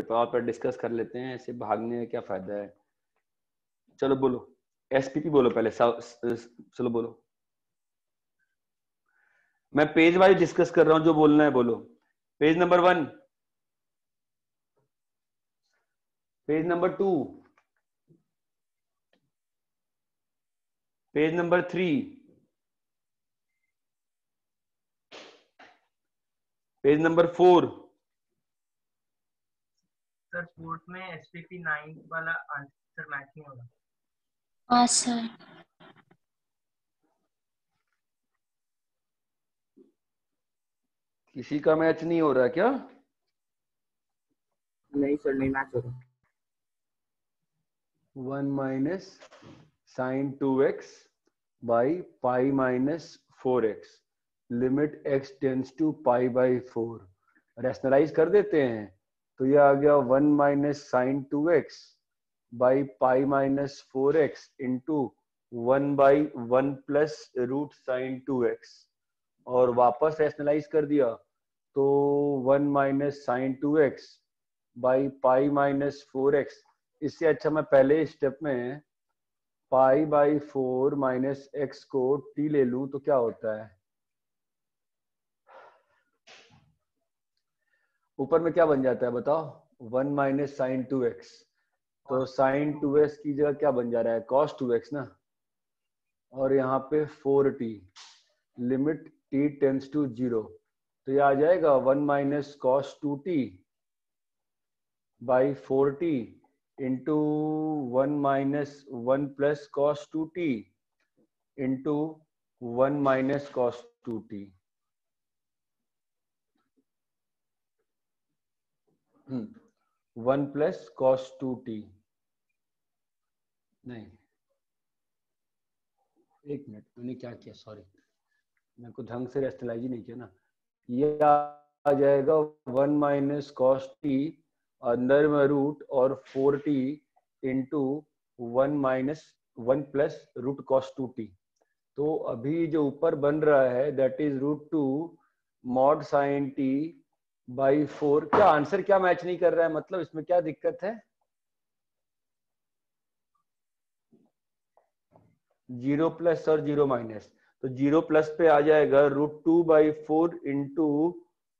Power पर discuss कर लेते हैं, ऐसे भागने में क्या फ़ायदा है? चलो बोलो। एसपीपी बोलो पहले चलो बोलो। मैं पेज वाइज डिस्कस कर रहा हूँ, जो बोलना है बोलो। Page number one page number two page number three page number four sir fourth में एसपीपी नाइन वाला आंसर मैच नहीं होगा। हाँ सर। किसी का मैच नहीं हो रहा क्या? नहीं सर नहीं मैच हो रहा। One minus sine two x by pi minus four x. Limit x tends to pi by four. Rationalise कर देते हैं। तो ये आ गया one minus sine two x by pi minus four x into one by one plus root sine two x. और वापस rationalise कर दिया तो one minus sine two x by pi minus four x. इससे अच्छा मैं पहले स्टेप में pi by four minus x को टी ले लू तो क्या होता है? ऊपर में क्या बन जाता है बताओ? One minus sine two x. तो साइन टू एक्स की जगह क्या बन जा रहा है? कॉस टू एक्स ना? और यहाँ पे four t limit t tends to zero. तो ये आ जाएगा one minus cos two t by four t into one minus one plus cos two t into one minus cos two t. One plus cos two t. नहीं। एक minute, मैंने क्या किया? Sorry. मेरे को ढंग से रेस्टलाइज ही नहीं किया ना। ये आ जाएगा वन माइनस कॉस टी अंदर में रूट और four t into one minus one plus root cos two t. तो अभी जो ऊपर बन रहा है that is root two mod sine t by four. क्या आंसर क्या मैच नहीं कर रहा है? मतलब इसमें क्या दिक्कत है? ज़ीरो प्लस और ज़ीरो माइनस। तो ज़ीरो प्लस पे आ जाएगा root two by four into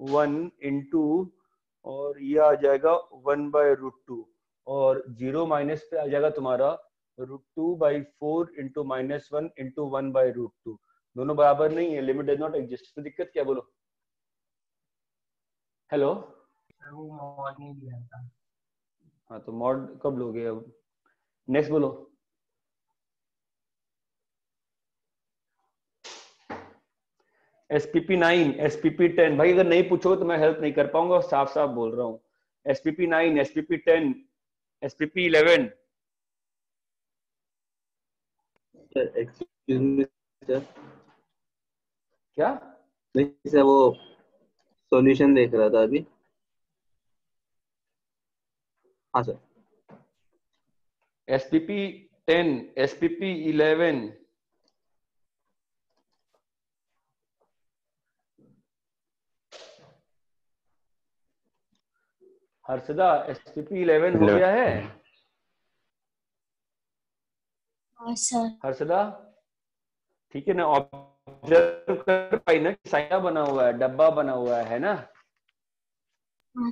one into, और ये आ जाएगा वन बाय रूट टू। और ज़ीरो माइनस पे आ जाएगा तुम्हारा root two by four into minus one into one by root two. दोनों बराबर नहीं है, लिमिट डज नॉट एग्जिस्ट। तो दिक्कत क्या बोलो? हेलो वो मॉड नहीं दिया था। हाँ तो मॉड कब लोगे अब? नेक्स्ट बोलो। एसपीपी नाइन एसपीपी टेन भाई अगर नहीं पूछोगे तो मैं हेल्प नहीं कर पाऊँगा साफ़ साफ़ बोल रहा हूँ। SPP nine SPP ten SPP eleven excuse me sir क्या? नहीं सर वो सॉल्यूशन देख रहा था अभी। हाँ sir SPP ten SPP eleven Harshada SPP eleven हो गया है? हाँ हर्षदा? ठीक है ना ऑब्ज़र्व कर पाई ना साइना बना हुआ है डब्बा बना हुआ है ना? हाँ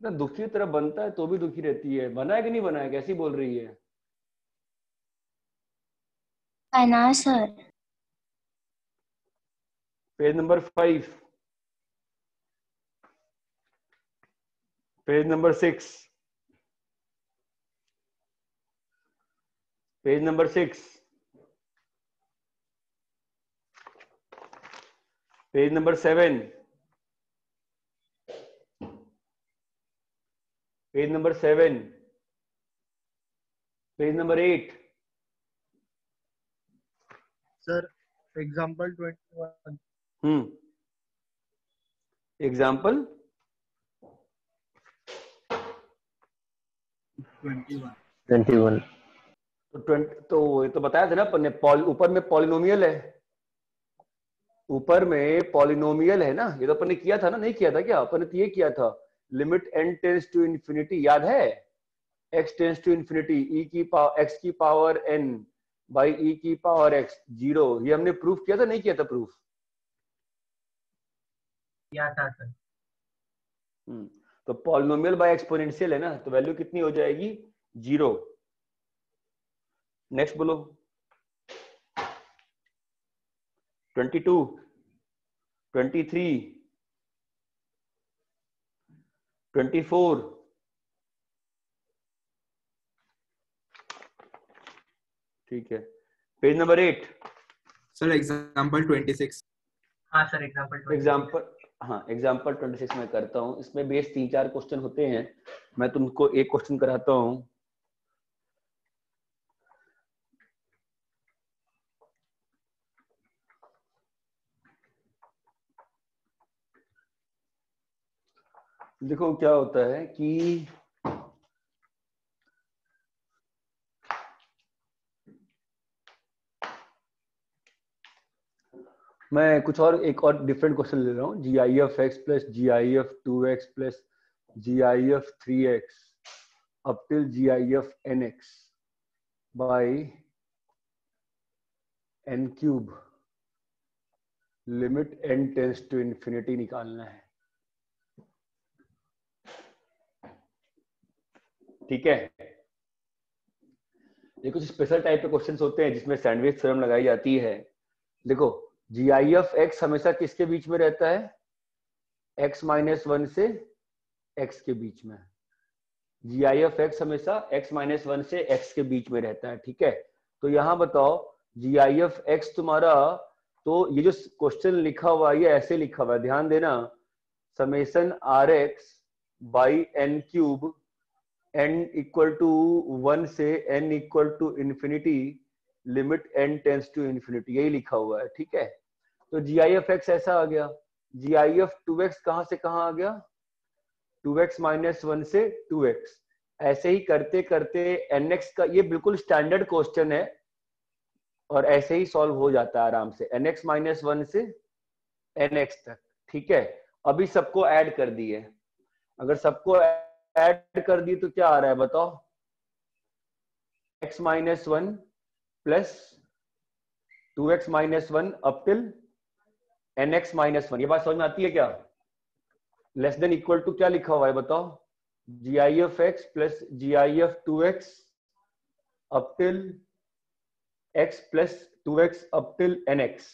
इतना दुखी तरह बनता है तो भी दुखी रहती है। बना है कि नहीं बना है? कैसी बोल रही है? है ना sir. Page number five. Page number six. Page number six. Page number seven. Page number seven. Page number eight. Sir example twenty one hmm. Example twenty one twenty one तो ट्वेंटी तो ये तो बताया था ना अपन ने ऊपर में पॉलिनोमियल है। ऊपर में पॉलिनोमियल है ना ये तो अपन ने किया था ना नहीं किया था क्या? अपन ने तो ये किया था limit n tends to infinity याद है? x tends to infinity e की पावर x की पावर n बाई e की पावर x ज़ीरो ये हमने प्रूफ किया था नहीं किया था प्रूफ किया था सर हम्म, तो पॉलिनोमियल बाय एक्सपोनेंशियल है ना तो वैल्यू कितनी हो जाएगी? ज़ीरो नेक्स्ट बोलो। Twenty two twenty three twenty four ठीक है। Page number eight sir example 26 हाँ सर एग्ज़ाम्पल एग्ज़ाम्पल हाँ एग्ज़ाम्पल ट्वेंटी सिक्स में करता हूँ। इसमें बेस तीन चार क्वेश्चन होते हैं। मैं तुमको एक क्वेश्चन कराता हूँ। देखो, क्या होता है कि मैं कुछ और, एक और डिफरेंट क्वेश्चन ले रहा हूँ। G I F x plus G I F two x plus G I F three x up till G I F n x by n cube limit n tends to infinity निकालना है। ठीक है? ये कुछ special type के questions होते हैं जिसमें सैंडविच थ्योरम लगाई जाती है। देखो जी आई एफ़ एक्स हमेशा किसके बीच में रहता है? एक्स माइनस वन से एक्स के बीच में। जी आई एफ़ एक्स हमेशा एक्स माइनस वन से एक्स के बीच में रहता है, ठीक है? तो यहाँ बताओ जी आई एफ़ एक्स तुम्हारा तो ये जो क्वेश्चन लिखा हुआ ये ऐसे लिखा हुआ है। ध्यान देना summation r x by n cube n equal to one से n equal to infinity limit n tends to infinity यही लिखा हुआ है, ठीक है? तो जी आई एफ़ एक्स ऐसा आ गया। G I F two x कहाँ से कहाँ आ गया? टू एक्स माइनस वन से टू एक्स ऐसे ही करते करते एन एक्स का, ये बिल्कुल स्टैंडर्ड क्वेश्चन है, और ऐसे ही सॉल्व हो जाता है आराम से। एन एक्स माइनस वन से एन एक्स तक, ठीक है? अभी सबको ऐड कर दिए। अगर सबको ऐड कर दिए तो क्या आ रहा है बताओ? X minus one plus two x minus one up till n x minus one ये बात समझ में आती है क्या? लेस देन इक्वल टू क्या लिखा हुआ है बताओ? G I F x plus G I F two x up till x plus two x up till n x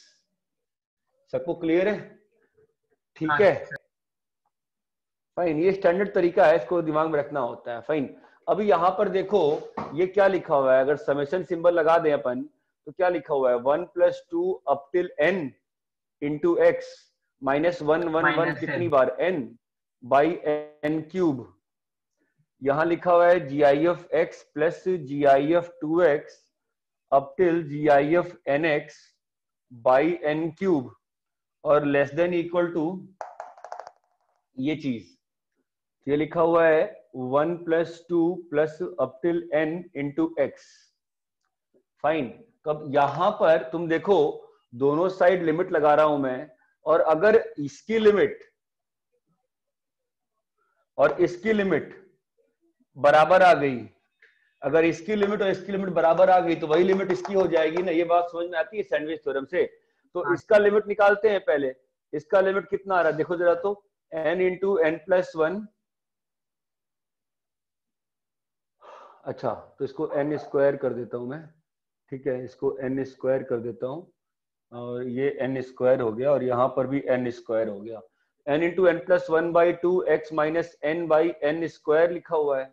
सबको क्लियर है? ठीक हाँ, है? फाइन ये स्टैंडर्ड तरीका है इसको दिमाग में रखना होता है। फाइन अभी यहाँ पर देखो ये क्या लिखा हुआ है? अगर समेशन सिंबल लगा दें अपन तो क्या लिखा हुआ है? One plus two up till n into x minus one one one कितनी बार? एन बाई एन क्यूब यहाँ लिखा हुआ है G I F x plus G I F two x up till G I F n x by n cube और less than equal to ये चीज़। ये लिखा हुआ है one plus two plus up till n into x. Fine कब यहाँ पर तुम देखो दोनों साइड लिमिट लगा रहा हूँ मैं और अगर इसकी लिमिट और इसकी लिमिट बराबर आ गई अगर इसकी लिमिट और इसकी लिमिट बराबर आ गई तो वही लिमिट इसकी हो जाएगी ना? ये बात समझ में आती है सैंडविच थ्योरम से? तो हाँ। इसका लिमिट निकालते हैं पहले। इसका लिमिट कितना आ रहा है? देखो जरा तो n into n plus one अच्छा तो इसको एन स्क्वायर कर देता हूँ मैं। ठीक है इसको एन स्क्वायर कर देता हूँ। और ये एन स्क्वायर हो गया और यहाँ पर भी एन स्क्वायर हो गया। N into n plus one by two x minus n by n square लिखा हुआ है।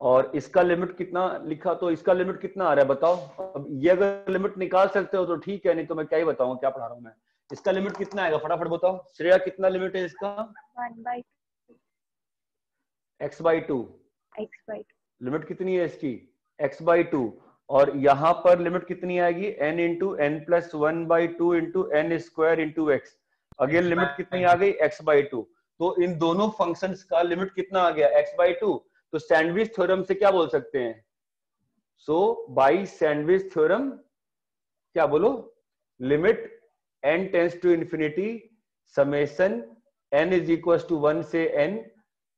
और इसका लिमिट कितना लिखा तो इसका लिमिट कितना आ रहा है बताओ। अब ये अगर लिमिट निकाल सकते हो तो ठीक है नहीं तो मैं क्या ही बताऊँ क्या पढ़ा रहा हूँ मैं। इसका लिमिट कितना आएगा? फटाफट बताओ। श्रेया कितना लिमिट है इसका? X by two x by limit कितनी है इसकी? X बाई टू और यहाँ पर लिमिट कितनी आएगी? N into n plus one by two into n square into x again limit कितनी आ गई? X बाई टू तो इन दोनों फ़ंक्शंस का लिमिट कितना आ गया? X बाई टू तो सैंडविच थ्योरम से क्या बोल सकते हैं? सो बाई सैंडविच थ्योरम क्या बोलो? Limit n tends to infinity summation n is equal to one से n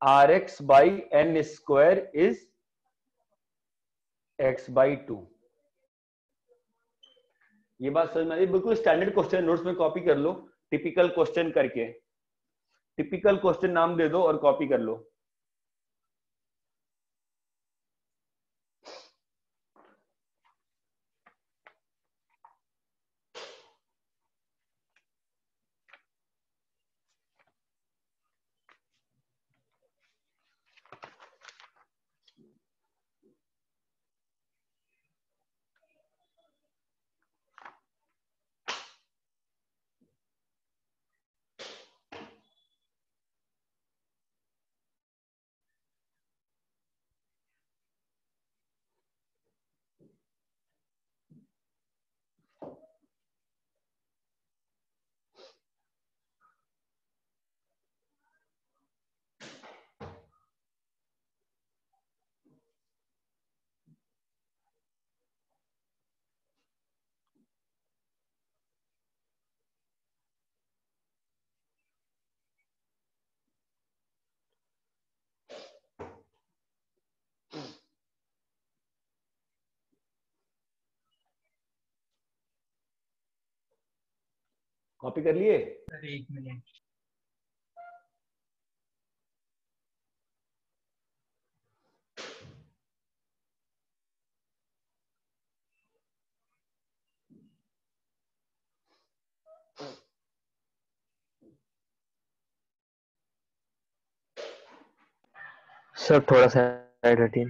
r x by n square is x by two ये बात समझ में आई? बिल्कुल स्टैंडर्ड क्वेश्चन नोट्स में कॉपी कर लो टिपिकल क्वेश्चन करके। टिपिकल क्वेश्चन नाम दे दो और कॉपी कर लो। कॉपी कर लिए? सर एक मिनट। सर थोड़ा सा हटिए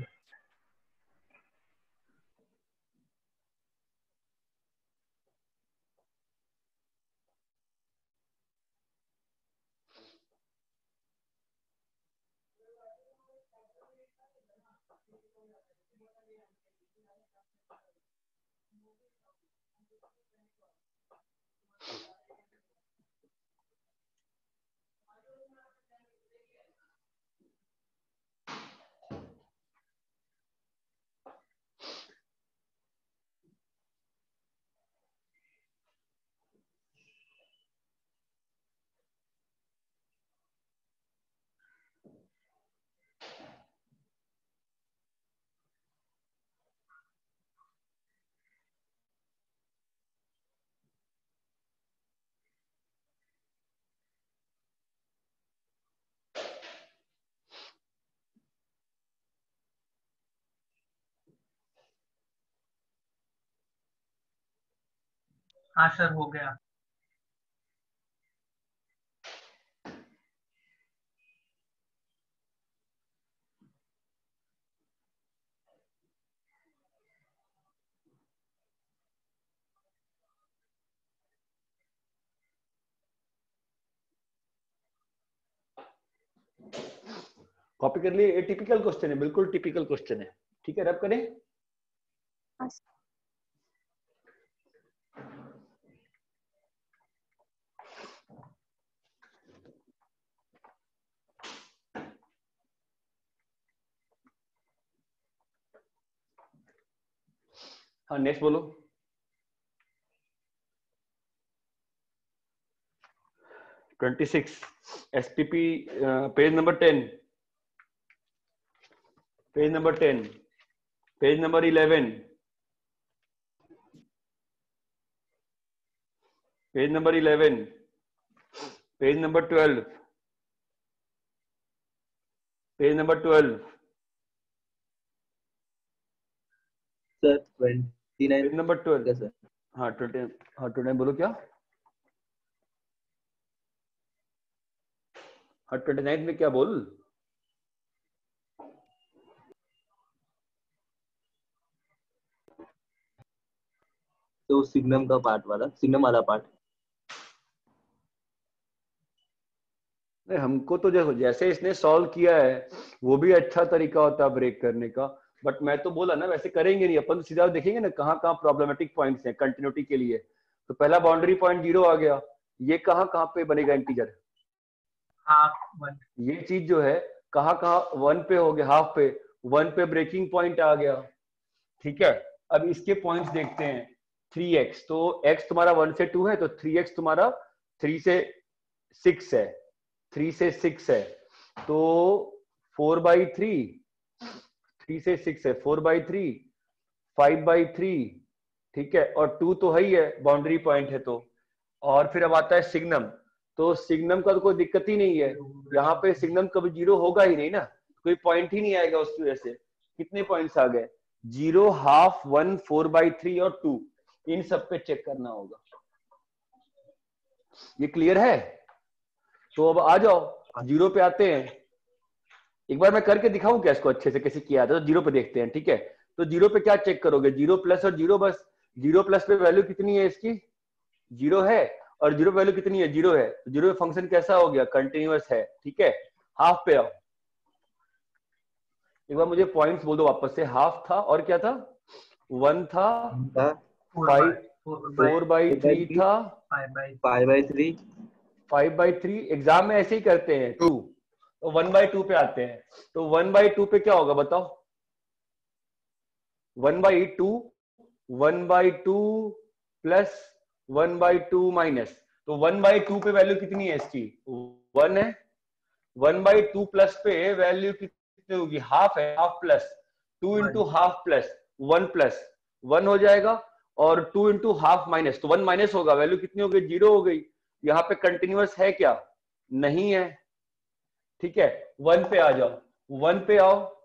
हाँ सर हो गया। कॉपी कर लिए ये टिपिकल क्वेश्चन है बिल्कुल टिपिकल क्वेश्चन है। ठीक है रब करें? हाँ नेक्स्ट बोलो। Twenty six SPP page number ten page number ten page number eleven page number eleven page number twelve page number twelve sir twenty number sir हाँ हाँ बोलो क्या? हाँ में क्या बोल? तो सिग्नम का पार्ट वाला सिग्नम वाला पार्ट नहीं हमको तो जैसे जैसे इसने सॉल्व किया है वो भी अच्छा तरीका होता है ब्रेक करने का। बट मैं तो बोला ना वैसे करेंगे नहीं अपन तो सीधा देखेंगे ना कहाँ कहाँ प्रॉब्लमेटिक पॉइंट्स हैं कंटिन्यूटी के लिए। तो पहला बाउंड्री पॉइंट ज़ीरो आ गया। ये कहाँ कहाँ पे बनेगा इंटीजर हाफ़ वन ये चीज़ जो है कहाँ कहाँ वन पे हो गया हाफ़ पे वन पे ब्रेकिंग पॉइंट आ गया। ठीक है? अब इसके पॉइंट्स देखते हैं। थ्री एक्स तो एक्स तुम्हारा वन से टू है तो थ्री एक्स तुम्हारा थ्री से सिक्स है। थ्री से सिक्स है। तो फोर बाई थ्री थ्री से सिक्स है four by three five by three ठीक है, और टू तो है ही है बाउंड्री पॉइंट है तो। और फिर अब आता है सिग्नम तो सिग्नम का तो कोई दिक्कत ही नहीं है। यहाँ पे सिग्नम कभी ज़ीरो होगा ही नहीं ना, कोई पॉइंट ही नहीं आएगा उसकी वजह से। कितने पॉइंट्स आ गए? Zero half one four by three और टू इन सब पे चेक करना होगा। ये क्लियर है? तो अब आ जाओ ज़ीरो पे आते हैं। एक बार मैं करके दिखाऊँ क्या इसको अच्छे से कैसे किया था तो ज़ीरो पे देखते हैं ठीक है? तो ज़ीरो पे क्या चेक करोगे? ज़ीरो प्लस और ज़ीरो बस। ज़ीरो प्लस पे वैल्यू कितनी है इसकी? ज़ीरो है। और ज़ीरो वैल्यू कितनी है? ज़ीरो है। तो ज़ीरो फ़ंक्शन कैसा हो गया? कंटिन्यूस है ठीक है? हाफ़ पे आओ। एक बार मुझे पॉइंट्स बोल दो वापस से। हाफ़ था और क्या था? वन था। फाइव फोर बाई थ्री था। Five by three five by three exam में ऐसे ही करते हैं। टू वन बाई टू पे आते हैं। तो वन बाई टू पे क्या होगा बताओ? One by two one by two plus one by two minus. तो वन बाई टू पे वैल्यू कितनी है इसकी? वन है। वन बाई टू प्लस पे वैल्यू कितनी होगी? हाफ़ है half plus. Two into half plus one plus. One हो जाएगा और टू इंटू हाफ़ माइनस। तो वन माइनस होगा वैल्यू कितनी हो गई? ज़ीरो हो गई। यहाँ पे कंटिन्यूस है क्या? नहीं है। ठीक है? वन पे आ जाओ। वन पे आओ।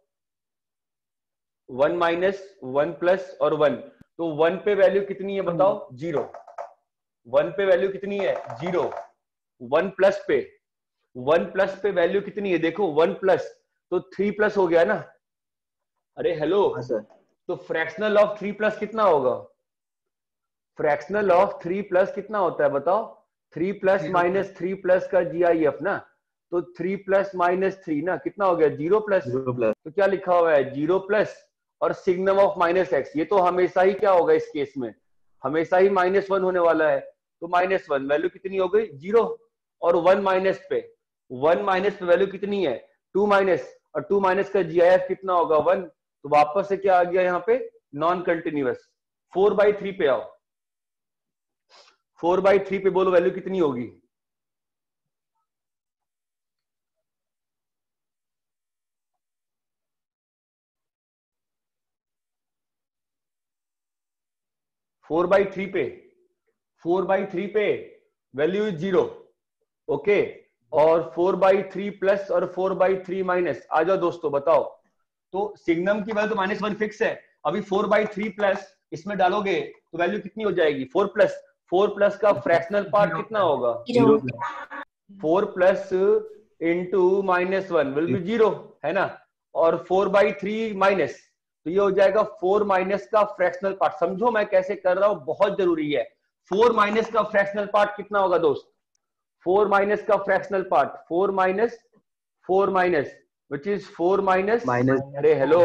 वन माइनस वन प्लस और वन। तो वन पे वैल्यू कितनी है बताओ? ज़ीरो। वन पे वैल्यू कितनी है? ज़ीरो। वन प्लस पे। वन प्लस पे वैल्यू कितनी है? देखो वन प्लस। तो थ्री प्लस हो गया ना? अरे हेलो। हाँ सर। तो फ्रैक्शनल ऑफ़ थ्री प्लस कितना होगा? फ्रैक्शनल ऑफ़ थ्री प्लस कितना होता है बताओ? Three plus minus three plus का जी आई एफ़ ना? तो थ्री प्लस माइनस थ्री ना कितना हो गया? Zero plus. तो क्या लिखा हुआ है? ज़ीरो प्लस और सिग्नम ऑफ़ माइनस एक्स। ये तो हमेशा ही क्या होगा इस केस में? हमेशा ही माइनस वन होने वाला है। तो माइनस वन वैल्यू कितनी हो गई? ज़ीरो। और वन माइनस पे वन माइनस पे वैल्यू कितनी है? Two minus. और टू माइनस का जी कितना होगा? वन। तो वापस से क्या आ गया यहाँ पे? Non continuous four by three पे आओ। फोर बाई थ्री पे बोलो वैल्यू कितनी होगी? फोर बाई थ्री पे फोर बाई थ्री पे वैल्यू इज़ ज़ीरो ओके? और फोर बाई थ्री प्लस और फोर बाई थ्री माइनस आ जाओ दोस्तों बताओ। तो सिग्नम की वैल्यू तो माइनस वन फिक्स है अभी फोर बाई थ्री प्लस इसमें डालोगे तो वैल्यू कितनी हो जाएगी? फोर प्लस फोर प्लस का फ्रैक्शनल पार्ट कितना होगा? Four plus into minus one will be zero है ना? और फोर बाई थ्री माइनस तो ये हो जाएगा फोर माइनस का फ्रैक्शनल पार्ट। समझो मैं कैसे कर रहा हूँ बहुत ज़रूरी है। फोर माइनस का फ्रैक्शनल पार्ट कितना होगा दोस्त? फोर माइनस का fractional part. Four minus four minus which is four minus minus अरे hello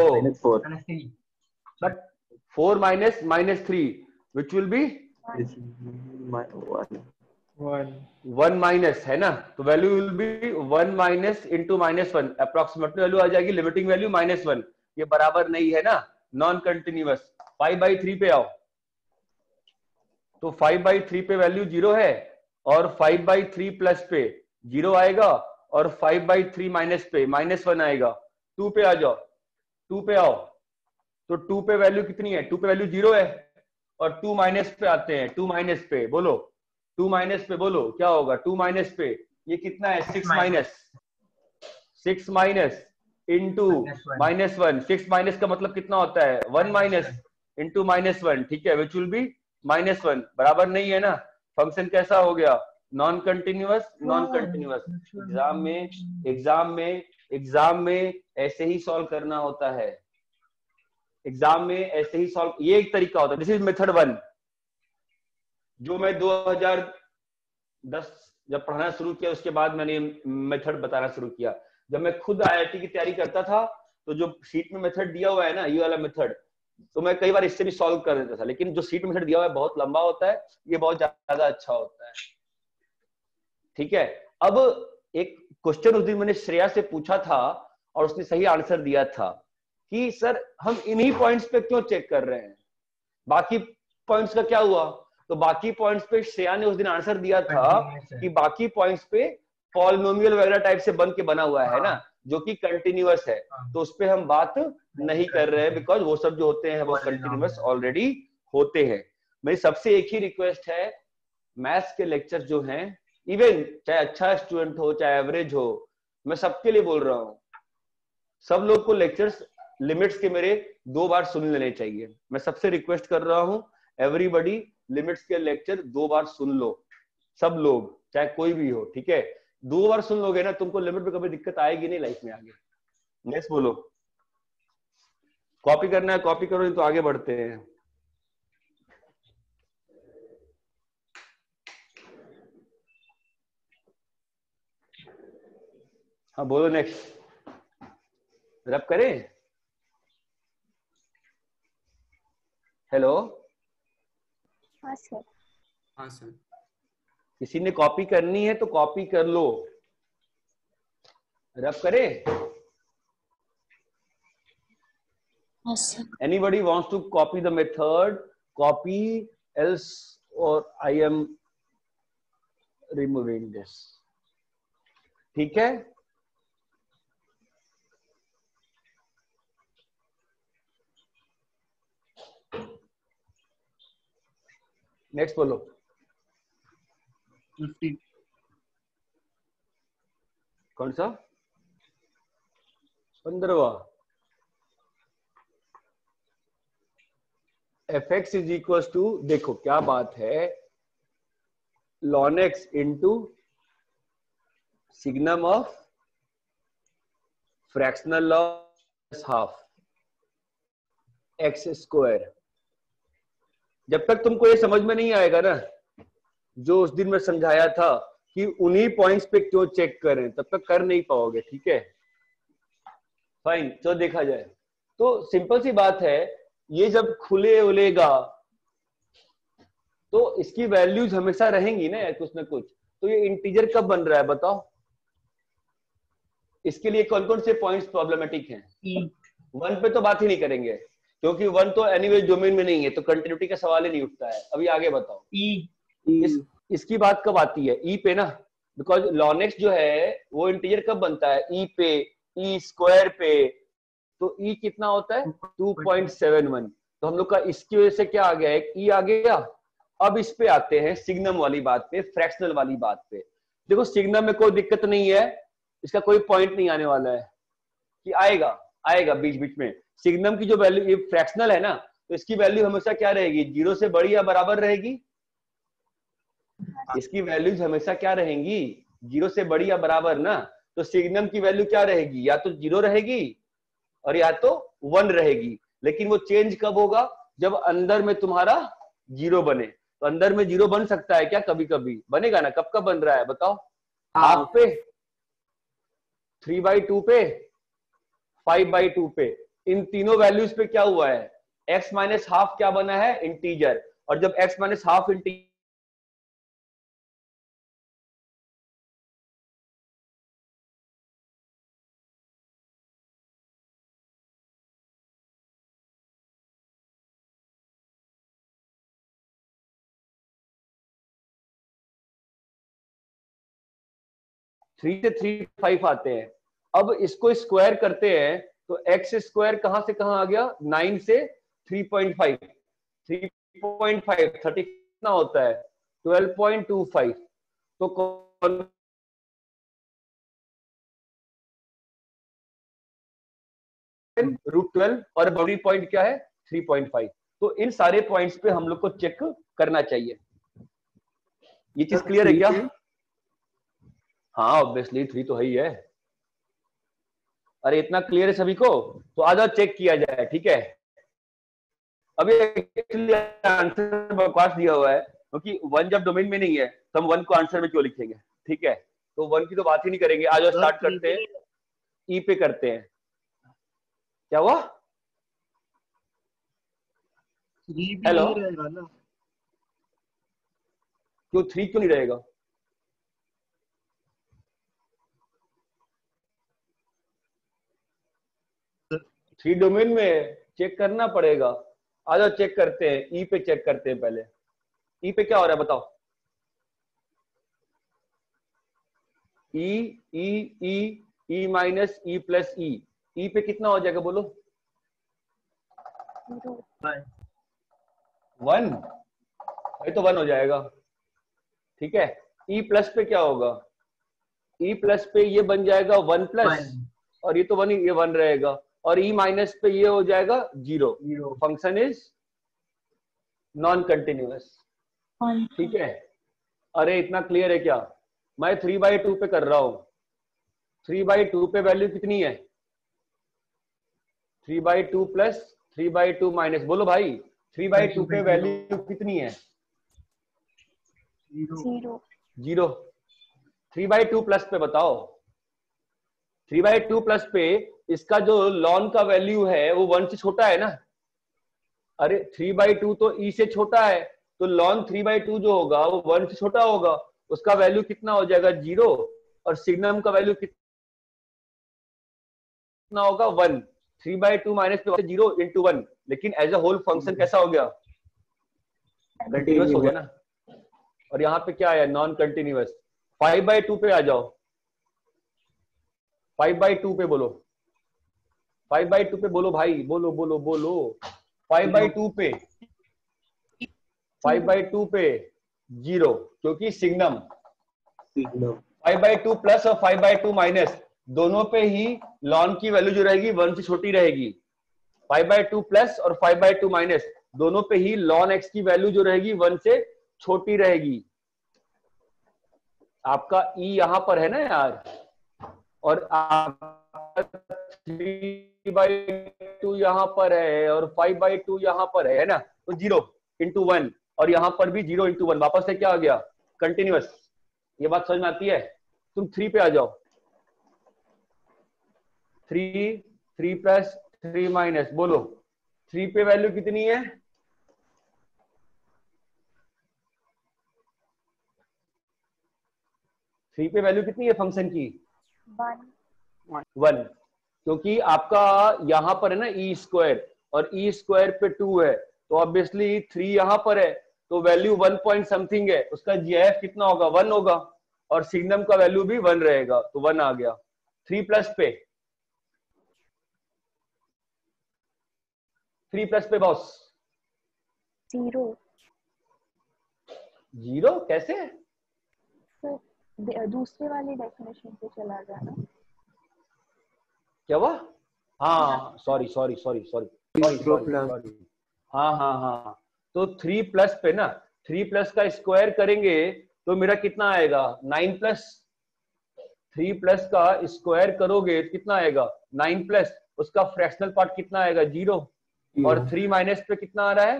but four minus minus three which will be one one minus है ना? तो value will be one minus into minus one approximately value आ जाएगी limiting value minus one ये बराबर नहीं है ना non continuous five by three पे आओ। तो फाइव बाई थ्री पे वैल्यू ज़ीरो है और फाइव बाई थ्री प्लस पे ज़ीरो आएगा और फाइव बाई थ्री माइनस पे माइनस वन आएगा। टू पे आ जाओ। टू पे आओ। तो टू पे वैल्यू कितनी है? टू पे वैल्यू ज़ीरो है और टू माइनस पे आते हैं। टू माइनस पे, बोलो। टू माइनस पे बोलो। क्या होगा? टू माइनस पे। ये कितना है? Six minus six minus into minus one six minus का मतलब कितना होता है? One minus into minus one ठीक है? Which will be minus one बराबर नहीं है ना? फ़ंक्शन कैसा हो गया? Non continuous non continuous exam में एग्ज़ाम में एग्ज़ाम में ऐसे ही सॉल्व करना होता है। एग्ज़ाम में ऐसे ही सॉल्व ये एक तरीका होता है। दिस इज़ मेथड वन जो मैं 2010 जब पढ़ना शुरू किया उसके बाद मैंने मेथड बताना शुरू किया। जब मैं खुद आईआईटी की तैयारी करता था तो जो सीट में मेथड दिया हुआ है ना ये वाला मेथड तो मैं कई बार इससे भी सॉल्व कर देता था लेकिन जो सीट मेथड दिया हुआ है बहुत लंबा होता है ये बहुत ज़्यादा अच्छा होता है। ठीक है? अब एक क्वेश्चन उस दिन मैंने श्रेया से पूछा था और उसने सही आंसर दिया था कि सर हम इन्हीं पॉइंट्स पे क्यों चेक कर रहे हैं? बाकी पॉइंट्स का क्या हुआ? तो बाकी पॉइंट्स पे श्रेया ने उस दिन आंसर दिया था कि बाकी पॉइंट्स पे पॉलिनोमियल वगैरह टाइप से बन के बना हुआ है ना जो कि कंटिन्यूअस है। हाँ। तो उस पे हम बात नहीं कर रहे हैं बिकॉज़ वो सब जो होते हैं वो कंटिन्यूअस ऑलरेडी होते हैं। मेरी सबसे एक ही रिक्वेस्ट है मैथ्स के लेक्चर जो हैं इवन चाहे अच्छा स्टूडेंट हो चाहे एवरेज हो मैं सबके लिए बोल रहा हूँ। सब लोग को लेक्चर्स लिमिट्स के मेरे दो बार सुन लेने चाहिए। मैं सबसे रिक्वेस्ट कर रहा हूँ एवरीबडी लिमिट्स के लेक्चर दो बार सुन लो। सब लोग चाहे कोई भी हो ठीक है? दो बार सुन लोगे ना तुमको लिमिट में कभी दिक्कत आएगी नहीं लाइफ में आगे। नेक्स्ट बोलो। कॉपी करना है कॉपी करो नहीं तो आगे बढ़ते हैं। हाँ बोलो नेक्स्ट रब करें। हेलो हाँ सर हाँ सर किसी ने कॉपी करनी है तो कॉपी कर लो। रब करे। Anybody wants to copy the method copy else और आई एम रिमूविंग दिस ठीक है? नेक्स्ट बोलो। फिफ्टी कौन सा? पंद्रवा। F X is equal to देखो क्या बात है। Ln X into signum of fractional loss half X square जब तक तुमको ये समझ में नहीं आएगा ना जो उस दिन मैं समझाया था कि उन्हीं पॉइंट्स पे क्यों चेक करें तब तक कर नहीं पाओगे ठीक है? फाइन तो देखा जाए। तो सिंपल सी बात है ये जब खुले उलेगा तो इसकी वैल्यूज़ हमेशा रहेंगी ना कुछ ना कुछ। तो ये इंटीजर कब बन रहा है बताओ? इसके लिए कौन कौन से पॉइंट्स प्रॉब्लमेटिक हैं? वन पे तो बात ही नहीं करेंगे क्योंकि वन तो एनीवे डोमेन में नहीं है तो कंटिन्यूटी का सवाल ही नहीं उठता है। अभी आगे बताओ। ई इस, इसकी बात कब आती है? ई पे ना? बिकॉज़ लॉनेक्स जो है, वो इंटीजर कब बनता है? ई पे ई स्क्वायर पे। तो ई कितना होता है? 2.71 तो हम लोग का इसकी वजह से क्या आ गया? एक ई आ गया। अब इस पे आते हैं सिग्नम वाली बात पे फ्रैक्शनल वाली बात पे। देखो सिग्नम में कोई दिक्कत नहीं है। इसका कोई पॉइंट नहीं आने वाला है। कि आएगा आएगा बीच बीच में। सिग्नम की जो वैल्यू फ्रैक्शनल है ना तो इसकी वैल्यू हमेशा क्या रहेगी? ज़ीरो से बड़ी या बराबर रहेगी? इसकी वैल्यूज़ हमेशा क्या रहेंगी? ज़ीरो से बड़ी या बराबर ना? तो सिग्नम की वैल्यू क्या रहेगी? या तो ज़ीरो रहेगी और या तो वन रहेगी। लेकिन वो चेंज कब होगा? जब अंदर में तुम्हारा ज़ीरो बने। तो अंदर में ज़ीरो बन सकता है क्या कभी कभी बनेगा ना? कब कब बन रहा है? बताओ। हाफ़ पे थ्री बाई टू पे फाइव बाई टू पे। इन तीनों वैल्यूज़ पे क्या हुआ है? एक्स माइनस हाफ़ क्या बना है? इंटीजर और जब X minus half integer three से थ्री फाइव आते हैं। अब इसको स्क्वायर करते हैं तो एक्स स्क्वायर कहाँ से कहाँ आ गया? नाइन से three point five three point five thirty कितना होता है? ट्वेल्व पॉइंट टू फाइव तो कौन रूट ट्वेल्व और बाउंड्री पॉइंट क्या है? थ्री पॉइंट फाइव तो इन सारे पॉइंट्स पे हम लोग को चेक करना चाहिए। ये चीज़ क्लियर है क्या? हाँ ऑब्वियसली थ्री तो है ही है। अरे इतना क्लियर है सभी को? तो आ जाओ चेक किया जाए ठीक है? अभी एक्चुअली आंसर बकवास दिया हुआ है क्योंकि तो वन जब डोमेन में नहीं है तो हम वन को आंसर में क्यों लिखेंगे? ठीक है? तो वन की तो बात ही नहीं करेंगे। आज स्टार्ट करते हैं। ई पे करते हैं। क्या हुआ? ना। क्यों थ्री क्यों नहीं रहेगा? थ्री डोमेन में चेक करना पड़ेगा। आ जाओ चेक करते हैं। ई पे चेक करते हैं पहले। ई पे क्या हो रहा है बताओ। ई ई ई ई माइनस ई प्लस ई ई पे कितना हो जाएगा बोलो। वन ये तो वन हो जाएगा। ठीक है। ई प्लस पे क्या होगा? ई प्लस पे ये बन जाएगा वन प्लस और ये तो वन ये वन रहेगा। और ई माइनस पे ये हो जाएगा zero function is non continuous ठीक है? अरे इतना क्लियर है क्या? मैं थ्री बाई टू पे कर रहा हूँ। थ्री बाई टू पे वैल्यू कितनी है? Three by two plus three by two minus बोलो भाई थ्री बाई टू पे वैल्यू कितनी है? Zero zero zero three by two plus पे बताओ। थ्री बाई टू प्लस पे इसका जो लॉन का वैल्यू है वो वन से छोटा है ना? अरे थ्री बाई टू तो ई से छोटा है तो लॉन थ्री बाई टू जो होगा वो वन से छोटा होगा। उसका वैल्यू कितना हो जाएगा? ज़ीरो और सिग्नम का वैल्यू कितना होगा? One three by two minus zero into one लेकिन एज अ होल फ़ंक्शन कैसा हो गया? कंटिन्यूस हो गया ना? और यहाँ पे क्या आया non continuous five by two पे आ जाओ। फाइव बाई टू पे बोलो। फाइव बाई टू पे बोलो भाई बोलो बोलो बोलो। फाइव बाई टू पे फाइव बाई टू पे ज़ीरो क्योंकि signum. Five by two plus और फाइव बाई टू माइनस दोनों पे ही लॉन की वैल्यू जो रहेगी वन से छोटी रहेगी। फाइव बाई टू प्लस और फाइव बाई टू माइनस दोनों पे ही लॉन एक्स की वैल्यू जो रहेगी वन से छोटी रहेगी। आपका ई यहाँ पर है ना यार? और आपका थ्री बाई टू यहाँ पर है और फाइव बाई टू यहाँ पर है है ना? तो ज़ीरो इंटू वन और यहाँ पर भी ज़ीरो इंटू वन वापस से क्या आ गया? कंटिन्यूस ये बात समझ में आती है? तुम थ्री पे आ जाओ। Three three plus three minus बोलो। थ्री पे वैल्यू कितनी है? थ्री पे वैल्यू कितनी है फ़ंक्शन की? वन वन क्योंकि आपका यहाँ पर है ना ई स्क्वायर और ई स्क्वायर पे टू है तो ऑब्वियसली थ्री यहाँ पर है तो वैल्यू वन पॉइंट समथिंग है उसका जीएफ कितना होगा? वन होगा और सिग्नम का वैल्यू भी वन रहेगा तो वन आ गया। थ्री प्लस पे। थ्री प्लस पे बॉस ज़ीरो ज़ीरो कैसे? दूसरे वाले डेफिनेशन पे चला जाना क्या हुआ? हाँ सॉरी सॉरी सॉरी सॉरी हाँ हाँ हाँ तो थ्री प्लस पे ना थ्री प्लस का स्क्वायर करेंगे तो मेरा कितना आएगा? नाइन प्लस थ्री प्लस का स्क्वायर करोगे तो कितना आएगा? नाइन प्लस उसका फ्रैक्शनल पार्ट कितना आएगा? ज़ीरो और थ्री माइनस पे कितना आ रहा है?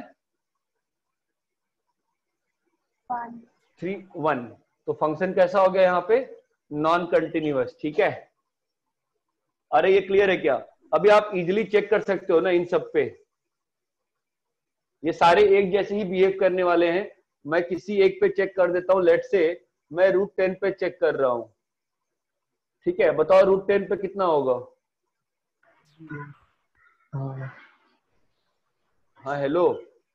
थ्री वन तो फ़ंक्शन कैसा हो गया यहाँ पे? नॉन कंटिन्यूअस ठीक है? अरे ये क्लियर है क्या? अभी आप इजिली चेक कर सकते हो ना इन सब पे। ये सारे एक जैसे ही बिहेव करने वाले हैं। मैं किसी एक पे चेक कर देता हूँ लेट से मैं रूट टेन पे चेक कर रहा हूँ। ठीक है? बताओ रूट टेन पे कितना होगा? हाँ हेलो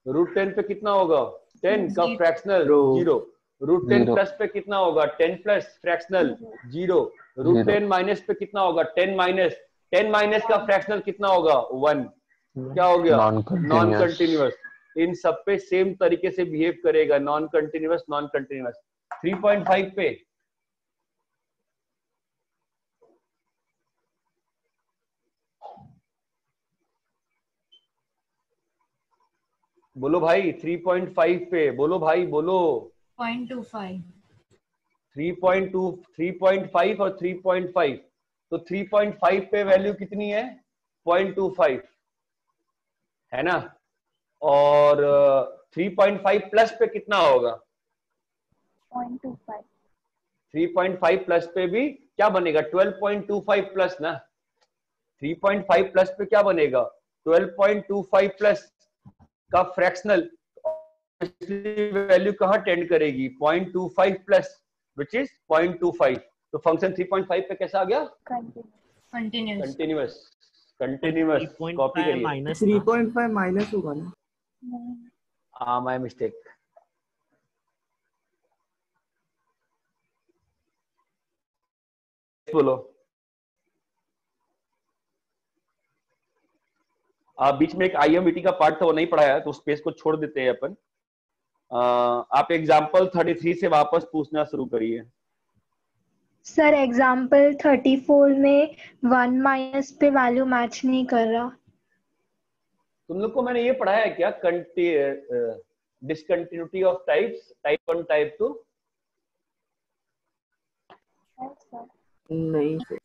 रूट टेन पे कितना होगा? टेन का fractional zero root ten plus पे कितना होगा? Ten plus fractional zero. Root ten minus पे कितना होगा? Ten minus. टेन माइनस का फ्रैक्शनल कितना होगा? वन। क्या हो गया? नॉन. कंटिन्यूअस इन सब पे सेम तरीके से बिहेव करेगा। नॉन कंटिन्यूअस नॉन कंटिन्यूअस 3.5 पे। बोलो भाई 3.5 पे। बोलो भाई बोलो। पॉइंट टू फाइव 3.2 3.5 और 3.5 तो 3.5 पे वैल्यू कितनी है? 0.25 है ना? और अ, 3.5 प्लस पे कितना होगा? पॉइंट टू फाइव 3.5 प्लस पे भी क्या बनेगा? 12.25 प्लस ना? 3.5 प्लस पे क्या बनेगा? 12.25 प्लस का फ्रैक्शनल वैल्यू कहाँ टेंड करेगी? 0.25 प्लस विच इज़ 0.25 तो फ़ंक्शन 3.5 पे कैसा आ गया? Continue continuous continuous continuous copy करिए। Minus three point five minus होगा ना? ah my mistake. बोलो। आप बीच में एक आईएमईटी का पार्ट था वो नहीं पढ़ाया तो उस स्पेस को छोड़ देते हैं अपन। आप एग्ज़ाम्पल 33 से वापस पूछना शुरू करिए। सर एग्ज़ाम्पल थर्टी फोर में वन माइनस पे वैल्यू मैच नहीं कर रहा। तुम लोग को मैंने ये पढ़ाया क्या? Discontinuity of types type one type two नहीं। सर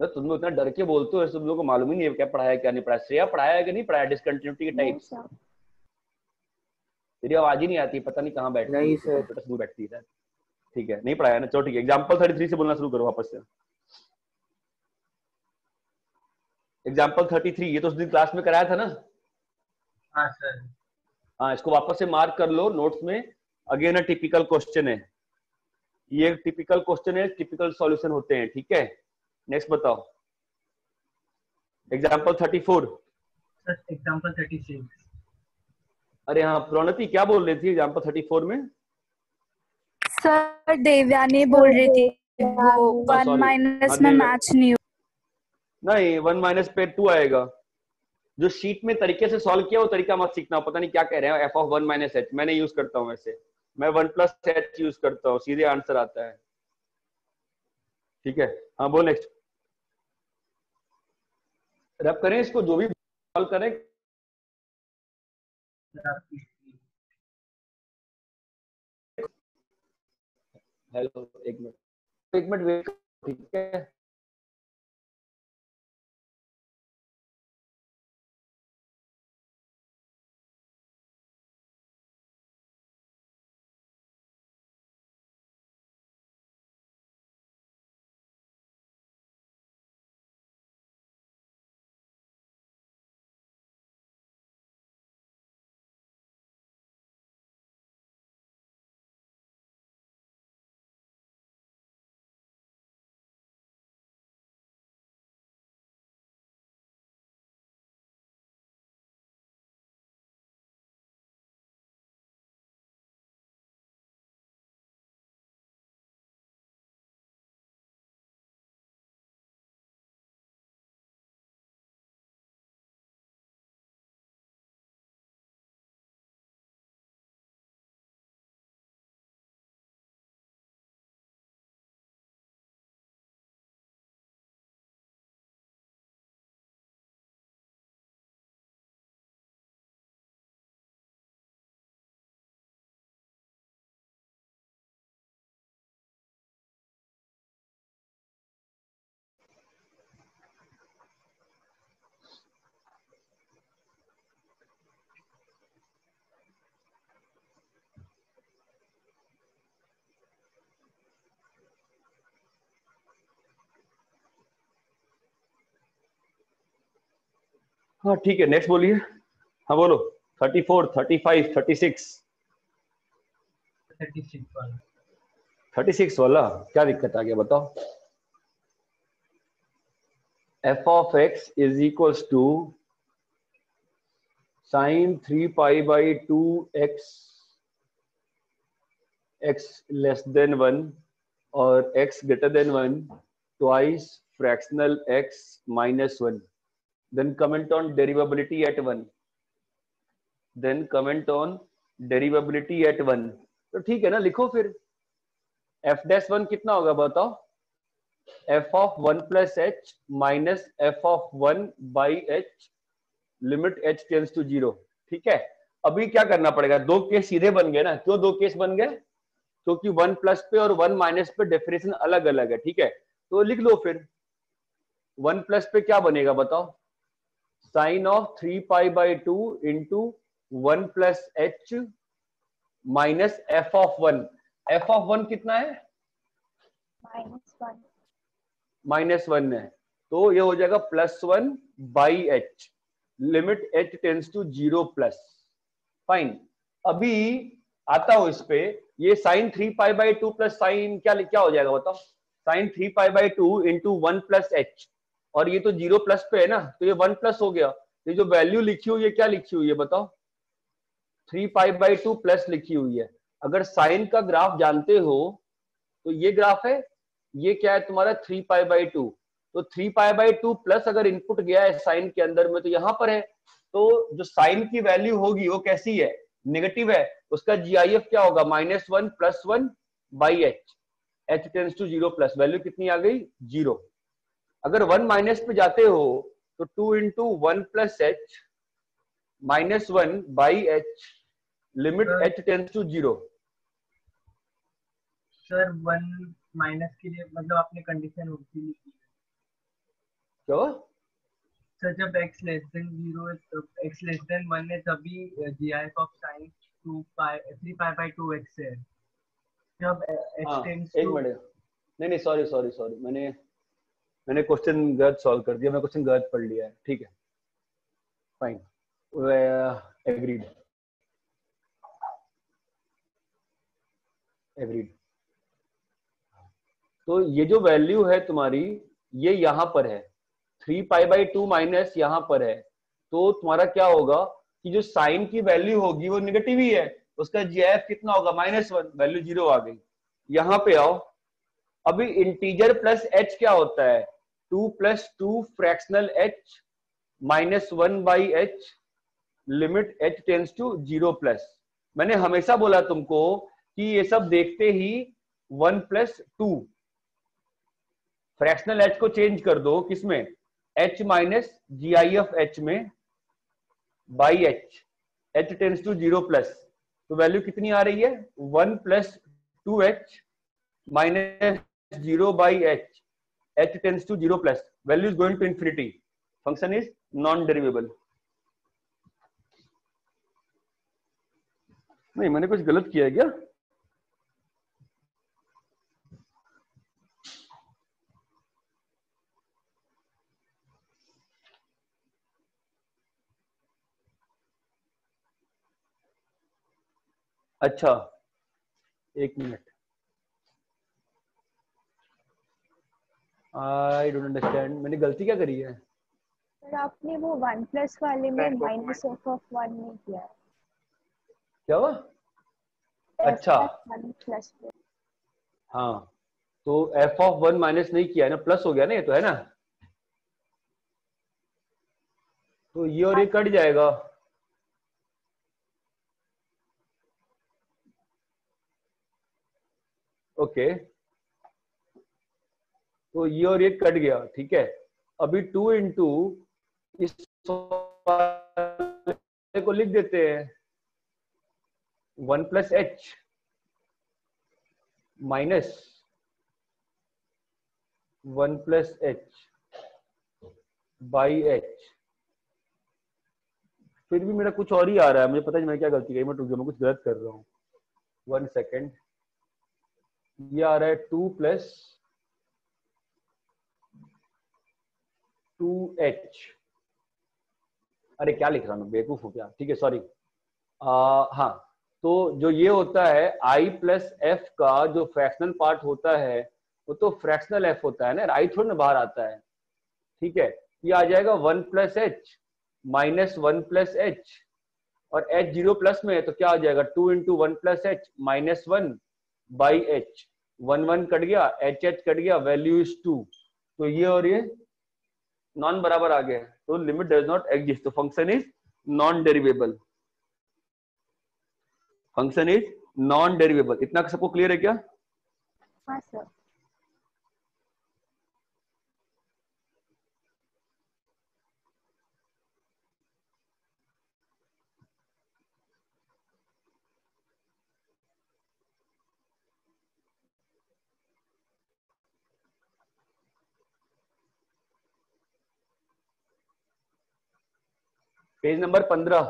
तो तुम लोग इतना डर के बोलते हो तुम लोग को मालूम ही नहीं है क्या पढ़ाया क्या नहीं पढ़ाया। श्रेया पढ़ाया कि नहीं? पढ़ाया डिसकंटिन्यूटी के टाइप्स तेरी आवाज़ ही नहीं आती पता नहीं कहाँ बैठती नहीं, है, सर। बैठती है ठीक है नहीं पढ़ाया ना चलो ठीक है। एग्ज़ाम्पल थर्टी थ्री से बोलना शुरू करो वापस से। एग्ज़ाम्पल थर्टी थ्री ये तो उस दिन क्लास में कराया था ना? हाँ सर। हाँ इसको वापस से मार्क कर लो नोट्स में। अगेन अ टिपिकल क्वेश्चन है। ये टिपिकल क्वेश्चन है टिपिकल सॉल्यूशन होते हैं ठीक है? नेक्स्ट बताओ। Example thirty four sir example 36 अरे हाँ प्रोन्नति क्या बोल रही थी एग्ज़ाम्पल थर्टी फोर में? सर देवयानी बोल रही थी वो हाँ, वन माइनस हाँ, में मैच नहीं नहीं वन माइनस पे टू आएगा। जो शीट में तरीके से सॉल्व किया वो तरीका मत सीखना पता नहीं क्या कह रहे हैं F of one minus H मैंने यूज़ करता हूँ वैसे। मैं वन प्लस एच यूज़ करता हूँ सीधे आंसर आता है। ठीक है? हाँ बोल नेक्स्ट रब करें इसको जो भी सॉल्व करें हेलो एक मिनट एक मिनट वेट ठीक है हाँ ठीक है नेक्स्ट बोलिए। हाँ बोलो। Thirty four thirty five thirty six 36 वाला? थर्टी सिक्स वाला क्या दिक्कत आ गया, बताओ। F of X is equals to sine three pi by two X X less than one और X greater than one twice fractional X minus one then comment on derivability at 1 then comment on derivability at 1 तो ठीक है ना, लिखो फिर। F dash one कितना होगा बताओ? F of one plus H minus F of one by H limit h tends to zero ठीक है? अभी क्या करना पड़ेगा? दो केस सीधे बन गए ना? क्यों दो केस बन गए? क्योंकि वन प्लस पे और वन माइनस पे डेफिनेशन अलग अलग है, ठीक है? तो लिख लो फिर। वन प्लस पे क्या बनेगा बताओ? Sine of three pi by two into one plus H minus F of one. F of one कितना है? Minus one. है। तो ये हो जाएगा plus one by H. Limit H tends to zero plus. Fine अभी आता हूँ इस पे। ये sine three pi by two plus sine क्या क्या हो जाएगा बताओ? Sine three pi by two into one plus H. और ये तो ज़ीरो प्लस पे है ना तो ये वन प्लस हो गया। ये जो वैल्यू लिखी हुई है, क्या लिखी हुई है बताओ? Three pi by two plus लिखी हुई है। अगर साइन का ग्राफ जानते हो तो ये ग्राफ है, ये क्या है तुम्हारा थ्री पाई बाई टू। तो three pi by two plus अगर इनपुट गया है साइन के अंदर में तो यहाँ पर है। तो जो साइन की वैल्यू होगी, वो कैसी है? नेगेटिव है। उसका जीआईएफ क्या होगा? Minus one plus one by H H tends to zero plus value कितनी आ गई? ज़ीरो अगर वन माइनस पे जाते हो तो two into one plus H minus one by H limit H tends to zero sir one minus के लिए मतलब आपने कंडीशन उल्टी लिखी है क्यों? सर जब x लेस देन ज़ीरो है x लेस देन वन है तभी GIF of sine two pi three pi by two X है। जब हाँ, x टेंड्स एक मिनट। नहीं नहीं सॉरी सॉरी सॉरी मैंने मैंने क्वेश्चन गलत सॉल्व कर दिया मैं क्वेश्चन गलत पढ़ लिया है, ठीक है? फाइन एग्रीड एग्रीड तो ये जो वैल्यू है तुम्हारी, ये यहाँ पर है. Three pi by two minus यहाँ पर है. तो तुम्हारा क्या होगा कि जो साइन की वैल्यू होगी, वो निगेटिव ही है. उसका जीएफ कितना होगा? माइनस वन वैल्यू ज़ीरो आ गई. यहाँ पे आओ. अभी इंटीजर प्लस एच क्या होता है? Two plus two fractional H minus one by H limit H tends to zero plus. मैंने हमेशा बोला तुमको कि ये सब देखते ही one plus two. Fractional H को चेंज कर दो किसमें? H minus G I F H में by H. H tends to zero plus. तो वैल्यू कितनी आ रही है? One plus two H minus zero by H. H tends to zero plus value is going to infinity function is non derivable नहीं, मैंने कुछ गलत किया है क्या? अच्छा एक मिनट। आई डोंट अंडरस्टैंड मैंने गलती क्या करी है? सर आपने वो वन प्लस वाले में माइनस एफ़ ऑफ़ वन नहीं किया। है क्या हुआ? अच्छा। वन प्लस हाँ। तो एफ़ ऑफ़ वन माइनस नहीं किया है ना? प्लस हो गया ना ये तो है ना? तो ये और ये कट जाएगा। ओके तो ये और ये कट गया, ठीक है? अभी टू इंटू इस को लिख देते हैं। One plus H minus one plus H by H फिर भी मेरा कुछ और ही आ रहा है, मुझे पता नहीं मैं क्या गलती करी, मैं टूक मैं कुछ गलत कर रहा हूँ। वन सेकेंड ये आ रहा है टू प्लस टू एच अरे, क्या लिख रहा हूँ? बेवकूफ़ हो क्या? ठीक है सॉरी हाँ तो जो ये होता है आई प्लस एफ़ का जो फ्रैक्शनल पार्ट होता है, वो तो फ्रैक्शनल एफ़ होता है ना? आई थोड़ा ना बाहर आता है। ठीक है? ये आ जाएगा one plus H minus one plus H और एच ज़ीरो प्लस में है तो क्या आ जाएगा? Two into one plus H minus one by H one one cut गया एच एच कट गया वैल्यू इज़ टू तो ये और ये नॉन बराबर आ गया तो लिमिट डज नॉट एग्जिस्ट तो function is non derivable function is non derivable इतना सबको क्लियर है क्या? हाँ पेज नंबर पंद्रह।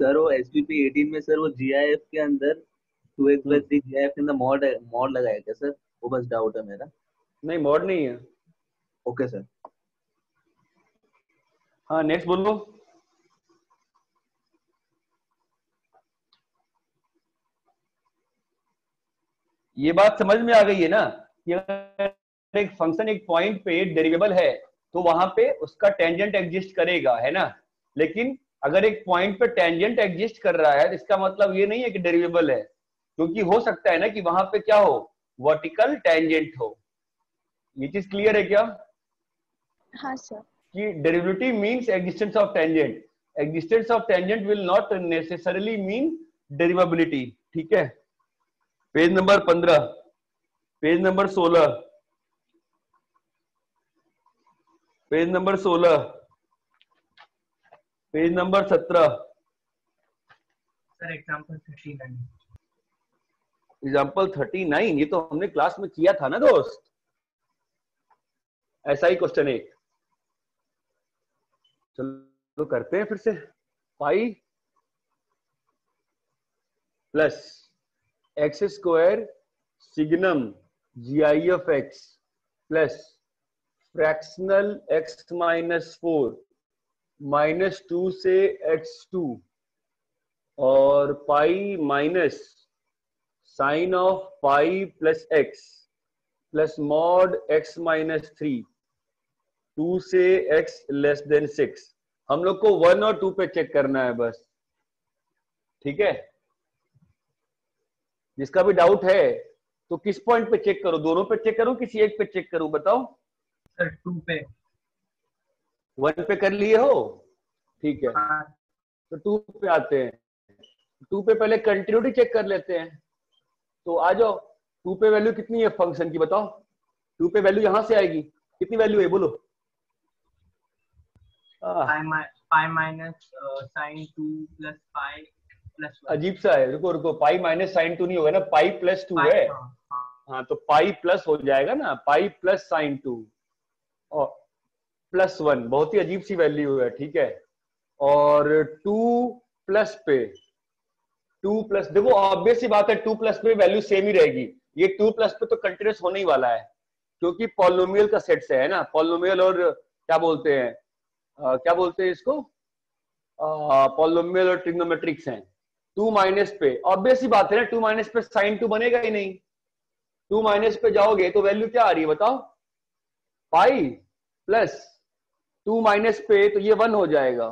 सर वो एस पी पी एटीन में सर वो जी आई एफ़ के अंदर two X plus three G I F के अंदर मॉड मॉड लगाया क्या सर? वो बस डाउट है मेरा। नहीं मॉड नहीं है। ओके सर हाँ नेक्स्ट बोलो। ये बात समझ में आ गई है ना कि एक फ़ंक्शन एक पॉइंट पे डेरिवेबल है तो वहाँ पे उसका टेंजेंट एग्जिस्ट करेगा है ना? लेकिन अगर एक पॉइंट पे टेंजेंट एग्जिस्ट कर रहा है तो इसका मतलब ये नहीं है कि डेरिवेबल है क्योंकि हो सकता है ना कि वहाँ पे क्या हो? वर्टिकल टेंजेंट हो। ये चीज़ क्लियर है क्या? हाँ सर कि derivative means existence of tangent existence of tangent will not necessarily mean derivability ठीक है? पेज नंबर पंद्रह. पेज नंबर सोलह. पेज नंबर सोलह। पेज नंबर सत्रह। Sir example 39 example thirty nine ये तो हमने क्लास में किया था ना दोस्त? ऐसा ही क्वेश्चन एक। चलो करते हैं फिर से। Pi plus X square signum G I F X plus fractional X minus four minus two से एक्स टू और pi minus sine of pi plus X plus mod X minus three two से X less than six हम लोग को one और to पे check करना है बस। ठीक है? जिसका भी डाउट है तो किस पॉइंट पे चेक करो? दोनों पे चेक करूँ? किसी एक पे चेक करूँ? बताओ। सर 2 पे। वन पे कर लिए हो? ठीक है। हाँ, तो टू पे आते हैं। टू पे पहले कंटिन्यूटी चेक कर लेते हैं। तो आ जाओ। टू पे वैल्यू कितनी है फ़ंक्शन की बताओ। टू पे वैल्यू यहाँ से आएगी। कितनी वैल्यू है? बोलो। uh, sin 2 plus pi plus 1 अजीब सा है। रुको रुको। पाई माइनस साइन टू नहीं होगा ना। पाई प्लस टू हाँ, हाँ तो पाई प्लस हो जाएगा ना। पाई प्लस साइन टू और प्लस वन बहुत ही अजीब सी वैल्यू है, ठीक है? और टू प्लस पे टू प्लस देखो ऑब्वियस बात है टू प्लस पे वैल्यू सेम ही रहेगी। ये टू प्लस पे तो कंटिन्यूस होने ही वाला है, क्योंकि पॉलोमियल का सेट से है ना? पॉलोमियल और, क्या बोलते हैं? क्या बोलते हैं इसको? पॉलोमियल और ट्रिग्नोमेट्रिक्स हैं। टू माइनस पे ऑब्वियस बात है ना टू माइनस पे साइन टू बनेगा ही नहीं। टू माइनस पे जाओगे तो वैल्यू क्या आ रही है, बताओ? पाई प्लस टू माइनस पे तो ये वन हो जाएगा।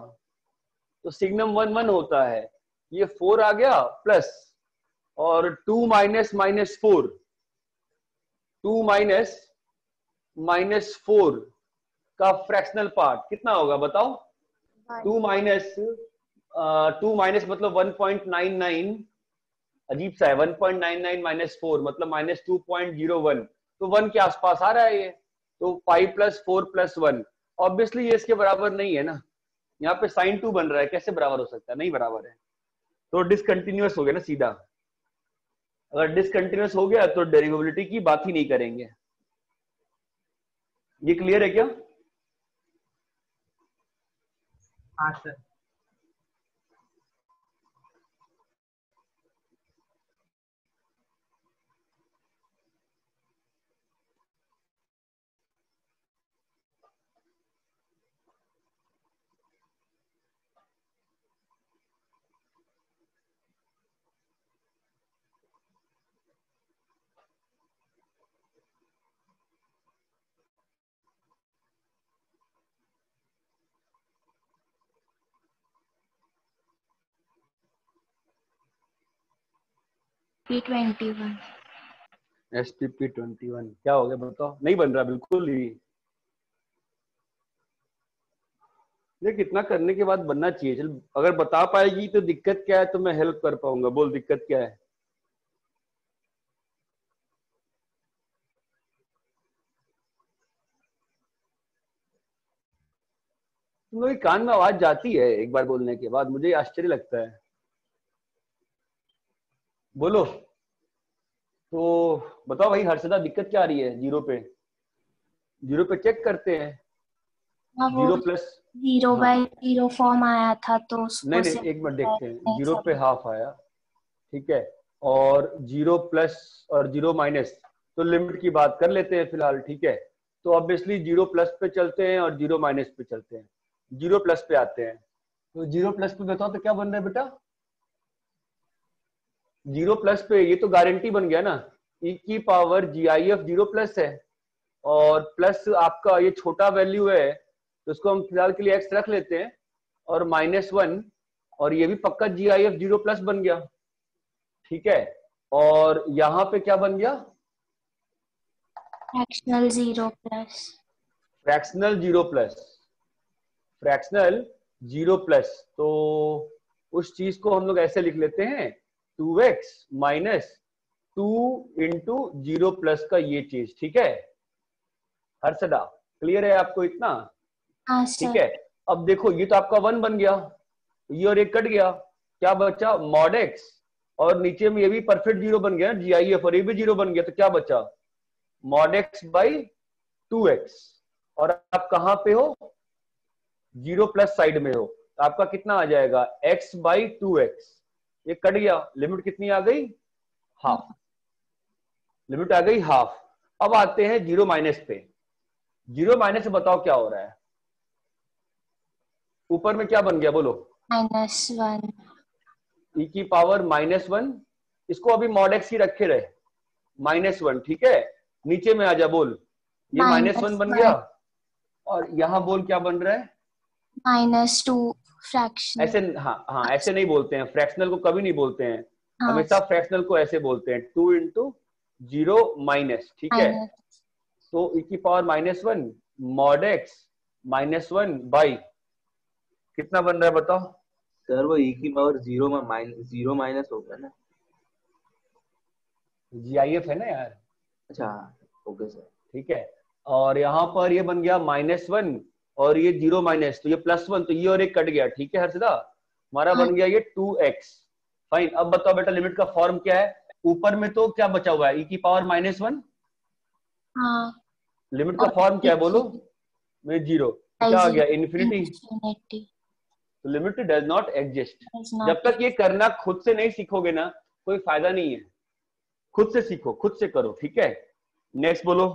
तो सिग्नम वन वन होता है। ये फोर आ गया प्लस और two minus minus four. Two minus minus four का फ्रैक्शनल पार्ट कितना होगा बताओ? टू माइनस टू माइनस मतलब वन पॉइंट नाइन नाइन। अजीब सा है one point nine nine minus four मतलब minus two point zero one. तो वन के आसपास आ रहा है ये। तो five plus four plus one obviously ये इसके बराबर नहीं है ना। यहाँ पे साइन टू बन रहा है, कैसे बराबर हो सकता है? नहीं बराबर है। तो डिसकंटिन्यूस हो गया ना सीधा। अगर डिसकंटिन्यूस हो गया तो डेरिवेबिलिटी की बात ही नहीं करेंगे। ये क्लियर है क्या? हाँ sir P twenty one S P P twenty one क्या हो गया बताओ? नहीं बन रहा, बिल्कुल ही। ये कितना करने के बाद बनना चाहिए। चल, अगर बता पाएगी तो दिक्कत क्या है तो मैं हेल्प कर पाऊँगा। बोल, दिक्कत क्या है? तुम लोग कान में आवाज़ जाती है एक बार बोलने के बाद। मुझे आश्चर्य लगता है। बोलो। तो बताओ भाई हर्षदा दिक्कत क्या आ रही है? ज़ीरो पे। ज़ीरो पे चेक करते हैं। हाँ ज़ीरो प्लस ज़ीरो हाँ। बाई ज़ीरो फॉर्म आया था तो उसको नहीं नहीं एक मिनट देखते हैं। ज़ीरो पे हाफ़ आया। ठीक है। और ज़ीरो प्लस और ज़ीरो माइनस तो लिमिट की बात कर लेते हैं फ़िलहाल ठीक है? तो ऑब्वियसली ज़ीरो प्लस पे चलते हैं और ज़ीरो माइनस पे चलते हैं। ज़ीरो प्लस पे आते हैं। तो ज़ीरो प्लस पे बताओ तो क्या बन रहा है बेटा? ज़ीरो प्लस पे ये तो गारंटी बन गया ना। ई की power G I F zero plus है और प्लस आपका ये छोटा वैल्यू है तो इसको हम फ़िलहाल के लिए एक्स रख लेते हैं और माइनस वन और ये भी पक्का G I F zero plus बन गया। ठीक है? और यहाँ पे क्या बन गया? Fractional zero plus fractional zero plus. Fractional zero plus. तो उस चीज़ को हम लोग ऐसे लिख लेते हैं two x minus two into zero plus का ये चीज़ ठीक है? हर्षदा क्लियर है आपको इतना? हाँ ठीक है अब देखो ये तो आपका वन बन गया ये और एक कट गया क्या बचा? मॉड एक्स और नीचे में ये भी परफेक्ट ज़ीरो बन गया जी आई एफ़ और ये भी ज़ीरो बन गया तो क्या बचा? Mod x by two x और आप कहा पे हो? ज़ीरो प्लस साइड में हो तो आपका कितना आ जाएगा? X by two x. ये कट गया। लिमिट कितनी आ गई? हाफ़ लिमिट आ गई हाफ़ अब आते हैं ज़ीरो माइनस पे। ज़ीरो माइनस बताओ क्या हो रहा है? ऊपर में क्या बन गया बोलो? माइनस वन e की पावर माइनस वन इसको अभी मॉड एक्स ही रखे रहे। माइनस वन ठीक है? नीचे में आ जा बोल। ये माइनस वन बन गया। और यहाँ बोल क्या बन रहा है? माइनस टू फ्रैक्शन ऐसे हाँ हाँ ऐसे नहीं बोलते हैं। फ्रैक्शनल को कभी नहीं बोलते हैं। हाँ। हमेशा फ्रैक्शनल को ऐसे बोलते हैं। टू इंटू ज़ीरो माइनस ठीक है? तो e की power minus one mod x minus one by कितना बन रहा है बताओ? सर वो ई की पावर ज़ीरो में माइनस ज़ीरो माइनस हो गया ना। जीआईएफ है ना यार? अच्छा ओके सर। ठीक है? और यहाँ पर ये बन गया माइनस वन और ये ज़ीरो माइनस तो ये प्लस वन तो ये और एक कट गया ठीक है हर्षदा हमारा बन गया ये टू एक्स। फाइन अब बताओ बेटा लिमिट का फॉर्म क्या है? ऊपर में तो क्या बचा हुआ है? ई की पावर माइनस वन हाँ। लिमिट का फॉर्म क्या है बोलो? में ज़ीरो। क्या आ गया? इन्फिनिटी इन्फिनिटी तो लिमिट डज नॉट एग्जिस्ट जब तक ये करना खुद से नहीं सीखोगे ना कोई फ़ायदा नहीं है। खुद से सीखो खुद से करो ठीक है? नेक्स्ट बोलो।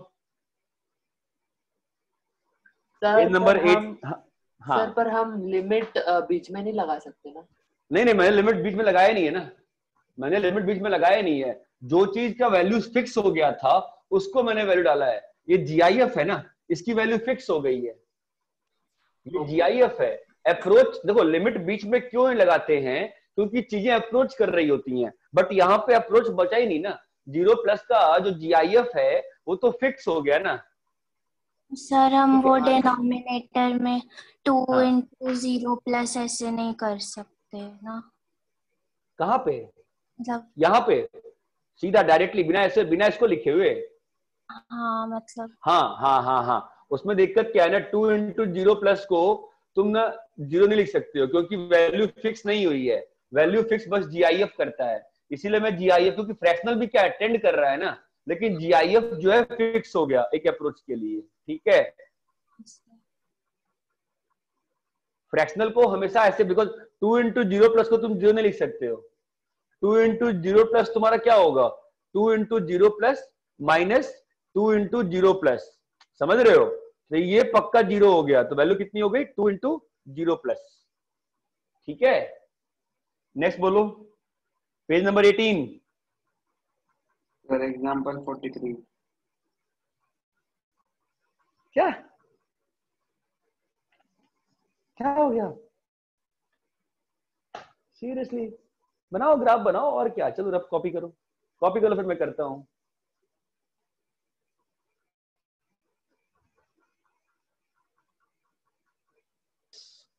सर नंबर एट हाँ सर पर हम लिमिट बीच में नहीं लगा सकते ना। नहीं नहीं मैंने लिमिट बीच में लगाया नहीं है ना। मैंने लिमिट बीच में लगाया नहीं है। जो चीज़ का वैल्यू फिक्स हो गया था उसको मैंने वैल्यू डाला है। ये जीआईएफ है ना इसकी वैल्यू फिक्स हो गई है। ये जीआईएफ है। अप्रोच देखो लिमिट बीच में क्यों नहीं लगाते हैं? क्योंकि चीज़ें अप्रोच कर रही होती हैं। बट यहाँ पे अप्रोच बचा ही नहीं ना। ज़ीरो प्लस का जो जीआईएफ है वो तो फिक्स हो गया ना। सर हम वो। डिनोमिनेटर में टू। इंटू ज़ीरो प्लस ऐसे नहीं कर सकते ना। कहाँ पे? मतलब यहाँ पे? सीधा डायरेक्टली बिना ऐसे बिना इसको लिखे हुए? हाँ मतलब। हाँ हाँ हाँ हाँ। उसमें दिक्कत क्या है ना टू इंटू ज़ीरो प्लस को तुम ना ज़ीरो नहीं लिख सकते हो क्योंकि वैल्यू फिक्स नहीं हुई है। वैल्यू फिक्स बस जीआईएफ करता है। इसीलिए मैं जीआईएफ क्योंकि फ्रैक्शनल भी क्या अटेंड कर रहा है ना। लेकिन जीआईएफ जो है फिक्स हो गया एक अप्रोच के लिए, ठीक है? फ्रैक्शनल को हमेशा ऐसे because two into zero plus को तुम ज़ीरो नहीं लिख सकते हो। टू इंटू ज़ीरो प्लस तुम्हारा क्या होगा? Two into zero plus minus two into zero plus समझ रहे हो? तो ये पक्का ज़ीरो हो गया तो वैल्यू कितनी हो गई? टू इंटू ज़ीरो प्लस ठीक है? नेक्स्ट बोलो। Page number eighteen For example, 43. क्या? क्या हो गया? सीरियसली बनाओ ग्राफ बनाओ और क्या? चलो रफ कॉपी करो। कॉपी करो फिर मैं करता हूँ।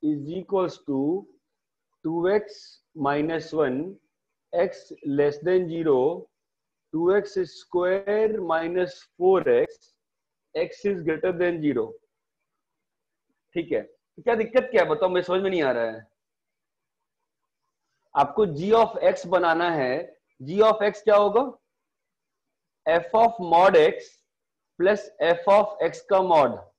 Is equals to 2x minus 1 x less than 0 2x square minus 4x x is greater than 0 ठीक है? तो क्या दिक्कत क्या है? बताओ मैं समझ में नहीं आ रहा है। आपको g ऑफ़ x बनाना है। G ऑफ़ x क्या होगा? F of mod x plus f of x का मॉड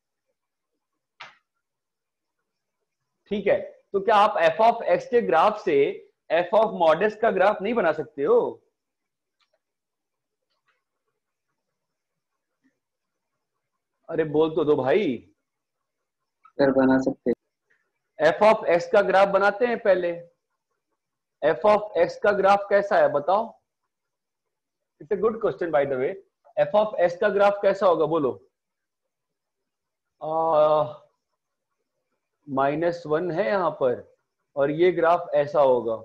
ठीक है? तो क्या आप f ऑफ़ x के ग्राफ से f ऑफ़ मॉड x का ग्राफ नहीं बना सकते हो? अरे बोल तो दो भाई। सर बना सकते। एफ़ ऑफ़ एक्स का ग्राफ बनाते हैं पहले। एफ़ ऑफ़ एक्स का ग्राफ कैसा है बताओ। It's a good question by the way f of x का ग्राफ कैसा होगा बोलो। माइनस वन है यहाँ पर और ये ग्राफ ऐसा होगा।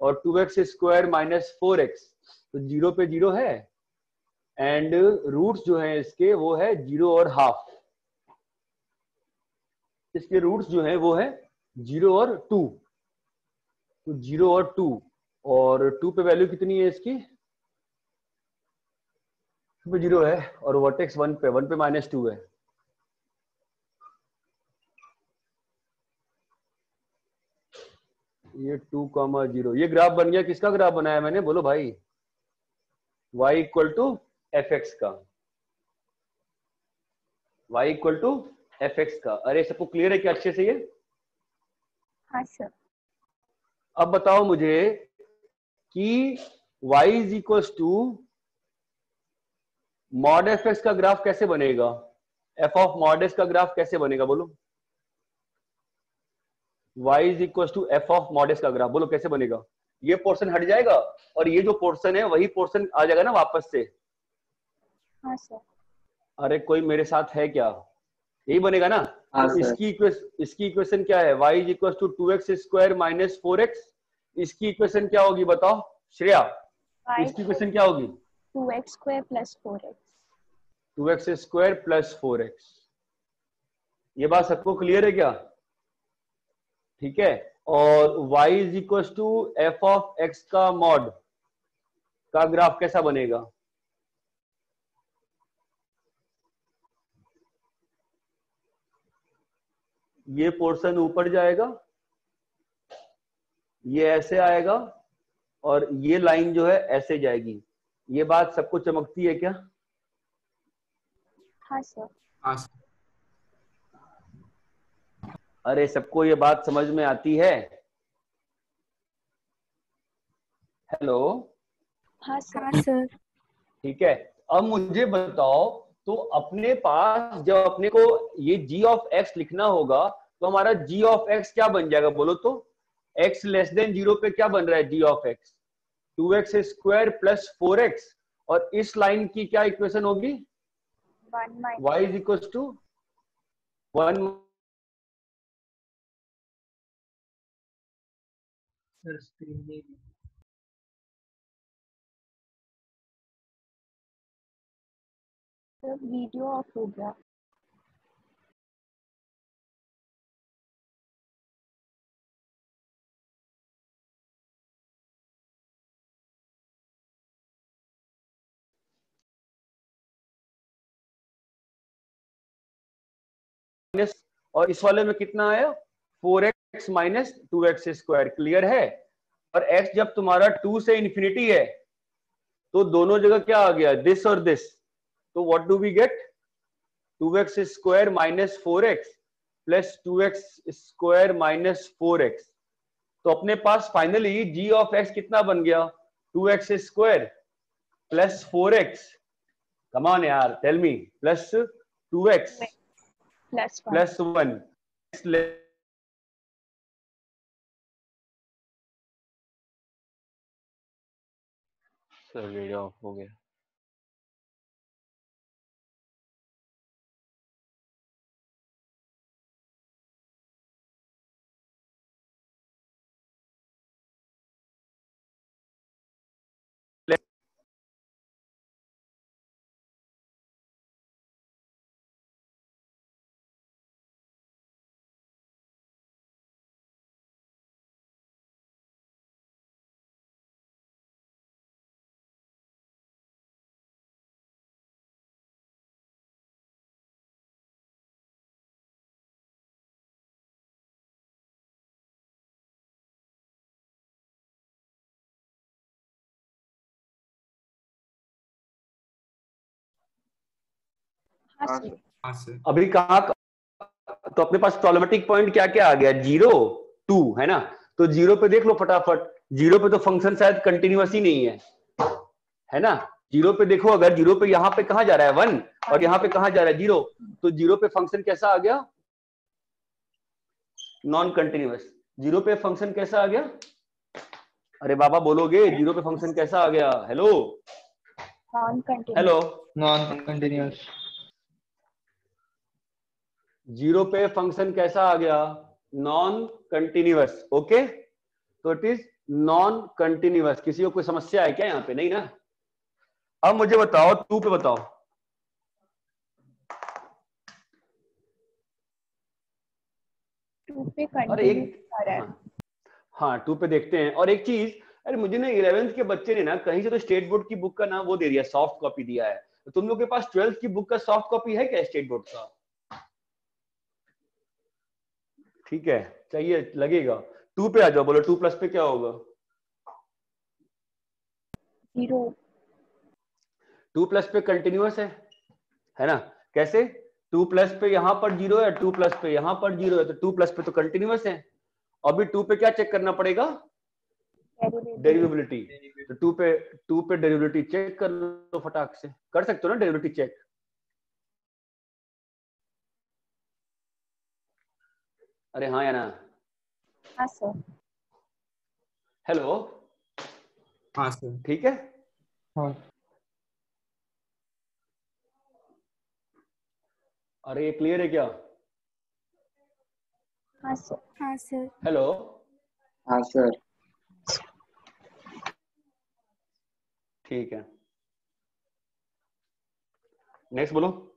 और two x square minus four x तो ज़ीरो पे ज़ीरो है? एंड रूट्स जो है इसके, वो है ज़ीरो और हाफ़ इसके रूट्स जो है, वो है ज़ीरो और टू तो ज़ीरो और टू और टू पे वैल्यू कितनी है इसकी? टू पे ज़ीरो है और वर्टेक्स वन पे वन पे माइनस टू है. ये टू कॉमा ज़ीरो ये ग्राफ बन गया। किसका ग्राफ बनाया मैंने? बोलो भाई। y equal to f x का। y equal to f x का। अरे सबको क्लियर है क्या अच्छे से ये? हाँ सर अब बताओ मुझे कि y is equal to mod f x का ग्राफ कैसे बनेगा? एफ़ ऑफ़ मॉड एक्स का ग्राफ कैसे बनेगा बोलो? y is equal to f of mod x का ग्राफ बोलो कैसे बनेगा? ये पोर्शन हट जाएगा और ये जो पोर्शन है वही पोर्शन आ जाएगा ना वापस से। हाँ सर अरे कोई मेरे साथ है क्या? यही बनेगा ना? हाँ तो इसकी इक्वेशन इसकी इक्वेशन क्या है? y is equal to two x square minus four x इसकी इक्वेशन क्या होगी बताओ? श्रेया इसकी इक्वेशन क्या होगी? Two x square plus four x two x square plus four x ये बात सबको क्लियर है क्या? ठीक है? और y is equal to f of x का मॉड का ग्राफ कैसा बनेगा? ये पोर्शन ऊपर जाएगा ये ऐसे आएगा और ये लाइन जो है ऐसे जाएगी। ये बात सबको चमकती है क्या? हाँ सर। हाँ सर। अरे सबको ये बात समझ में आती है? हेलो हाँ सर। हाँ सर। ठीक है। अब मुझे बताओ तो अपने पास जब अपने को ये g ऑफ़ x लिखना होगा तो हमारा g ऑफ़ x क्या बन जाएगा? बोलो तो x लेस देन ज़ीरो पे क्या बन रहा है g of x? Two x square plus four x और इस लाइन की क्या इक्वेशन होगी? Y is equal to one screen में सर, वीडियो ऑफ़ हो गया। और इस वाले में कितना आया? Four x minus two x square clear है? और x जब तुम्हारा टू से इंफिनिटी है तो दोनों जगह क्या आ गया? दिस और दिस तो what do we get two x square minus four x plus two x square minus four x तो अपने पास फाइनली g ऑफ़ x कितना बन गया? Two x square plus four x come on यार tell me plus two x plus one plus one sir video off हो गया। अभी कहा तो अपने पास प्रॉब्लमेटिक पॉइंट क्या क्या आ गया? ज़ीरो टू है ना? तो ज़ीरो पे देख लो फटाफट। ज़ीरो पे तो फ़ंक्शन शायद कंटिन्यूस ही नहीं है। है ना? ज़ीरो पे देखो अगर ज़ीरो पे यहाँ पे कहा जा रहा है? वन और यहाँ पे कहा जा रहा है? ज़ीरो तो ज़ीरो पे फ़ंक्शन कैसा आ गया? नॉन कंटिन्यूस ज़ीरो पे फ़ंक्शन कैसा आ गया? अरे बाबा बोलोगे? ज़ीरो पे फ़ंक्शन कैसा आ गया? Hello hello non continuous zero पे फ़ंक्शन कैसा आ गया? नॉन कंटिन्यूअस ओके तो इट इज़ नॉन कंटिन्यूअस किसी को कोई समस्या है क्या यहाँ पे? नहीं ना? अब मुझे बताओ टू पे बताओ। टू पे और एक आ रहा है। हाँ, हाँ टू पे देखते हैं। और एक चीज़ अरे मुझे ना इलेवेंथ के बच्चे ने ना कहीं से तो स्टेट बोर्ड की बुक का ना वो दे दिया सॉफ्ट कॉपी दिया है। तो तुम लोग के पास ट्वेल्थ की बुक का सॉफ्ट कॉपी है क्या स्टेट बोर्ड का? ठीक है चाहिए लगेगा। टू पे आ जाओ बोलो टू प्लस पे क्या होगा? ज़ीरो। टू प्लस पे कंटिन्यूस है है ना? कैसे? टू प्लस पे यहाँ पर ज़ीरो है टू प्लस पे यहाँ पर ज़ीरो है तो टू प्लस पे तो कंटिन्यूस है। अभी टू पे क्या चेक करना पड़ेगा? डेरिवेबिलिटी तो टू पे टू पे डेरिवेबिलिटी चेक कर लो फटाक से। कर सकते हो ना डेरिवेबिलिटी चेक अरे हाँ या ना हाँ सर हेलो हाँ सर ठीक है? हाँ। अरे ये क्लियर है क्या? हाँ सर हाँ सर हेलो हाँ सर ठीक है। नेक्स्ट बोलो।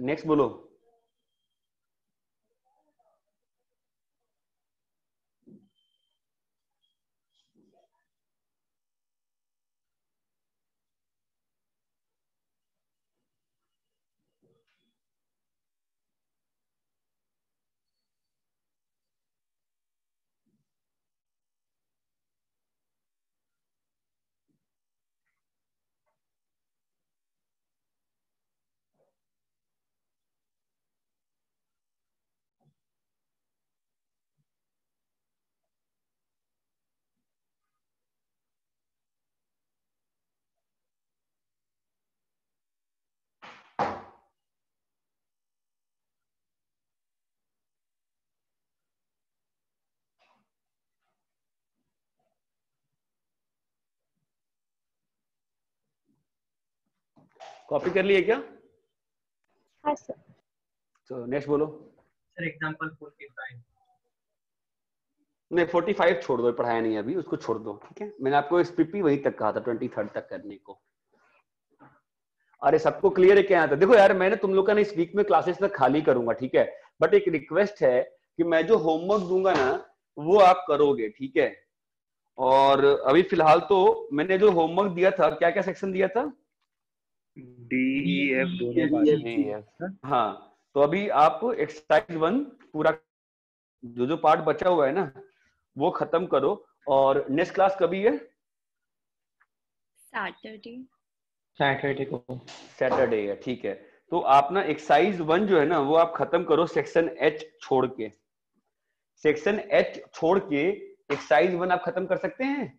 नेक्स्ट बोलो। कॉपी कर लिए क्या? हाँ सर तो नेक्स्ट बोलो। सर एग्जांपल 45 नहीं फोर्टी फाइव छोड़ दो पढ़ाया नहीं अभी उसको छोड़ दो ठीक है? मैंने आपको स्पीपी वहीं तक कहा था ट्वेंटी थर्ड तक करने को। अरे सबको क्लियर है क्या? आता देखो यार मैंने तुम लोग का ना इस वीक में क्लासेस तक खाली करूँगा ठीक है? बट एक रिक्वेस्ट है कि मैं जो होमवर्क दूँगा ना वो आप करोगे ठीक है? और अभी फ़िलहाल तो मैंने जो होमवर्क दिया था क्या क्या सेक्शन दिया था? डी ई एफ़ दोनों हाँ। तो अभी आप एक्सरसाइज वन पूरा जो जो पार्ट बचा हुआ है ना वो खत्म करो और नेक्स्ट क्लास कभी है? सैटरडे सैटरडे को। सैटरडे है ठीक है। तो आप ना एक्सरसाइज वन जो है ना वो आप खत्म करो सेक्शन एच छोड़ के। सेक्शन एच छोड़ के एक्सरसाइज वन आप खत्म कर सकते हैं?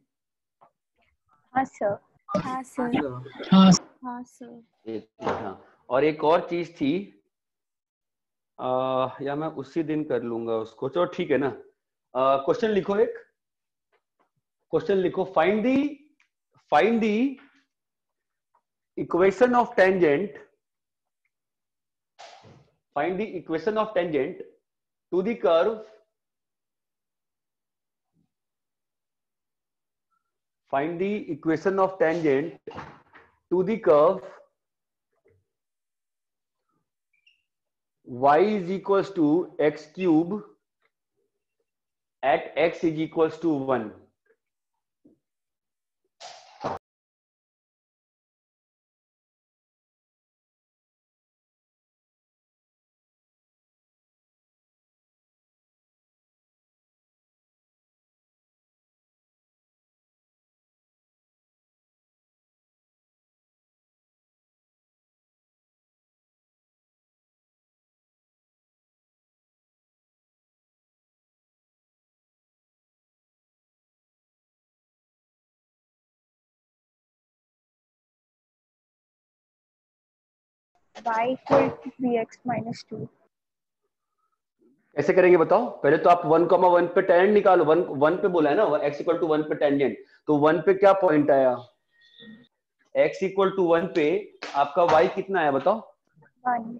हाँ सर हाँ सर हाँ हाँ, तो हाँ और एक और चीज़ थी आ, या मैं उसी दिन कर लूँगा उसको। चलो ठीक है ना? क्वेश्चन लिखो एक। क्वेश्चन लिखो। Find the find the equation of tangent find the equation of tangent to the curve find the equation of tangent to the curve y is equals to x cube at x is equals to 1 y equal to 3x minus 2 कैसे करेंगे बताओ? पहले तो आप one comma one पे tangent निकालो। One one पे बोला है ना? एक्स इक्वल टू वन पे टेंजेंट तो वन पे क्या पॉइंट आया? X इक्वल टू वन पे आपका y कितना आया बताओ? One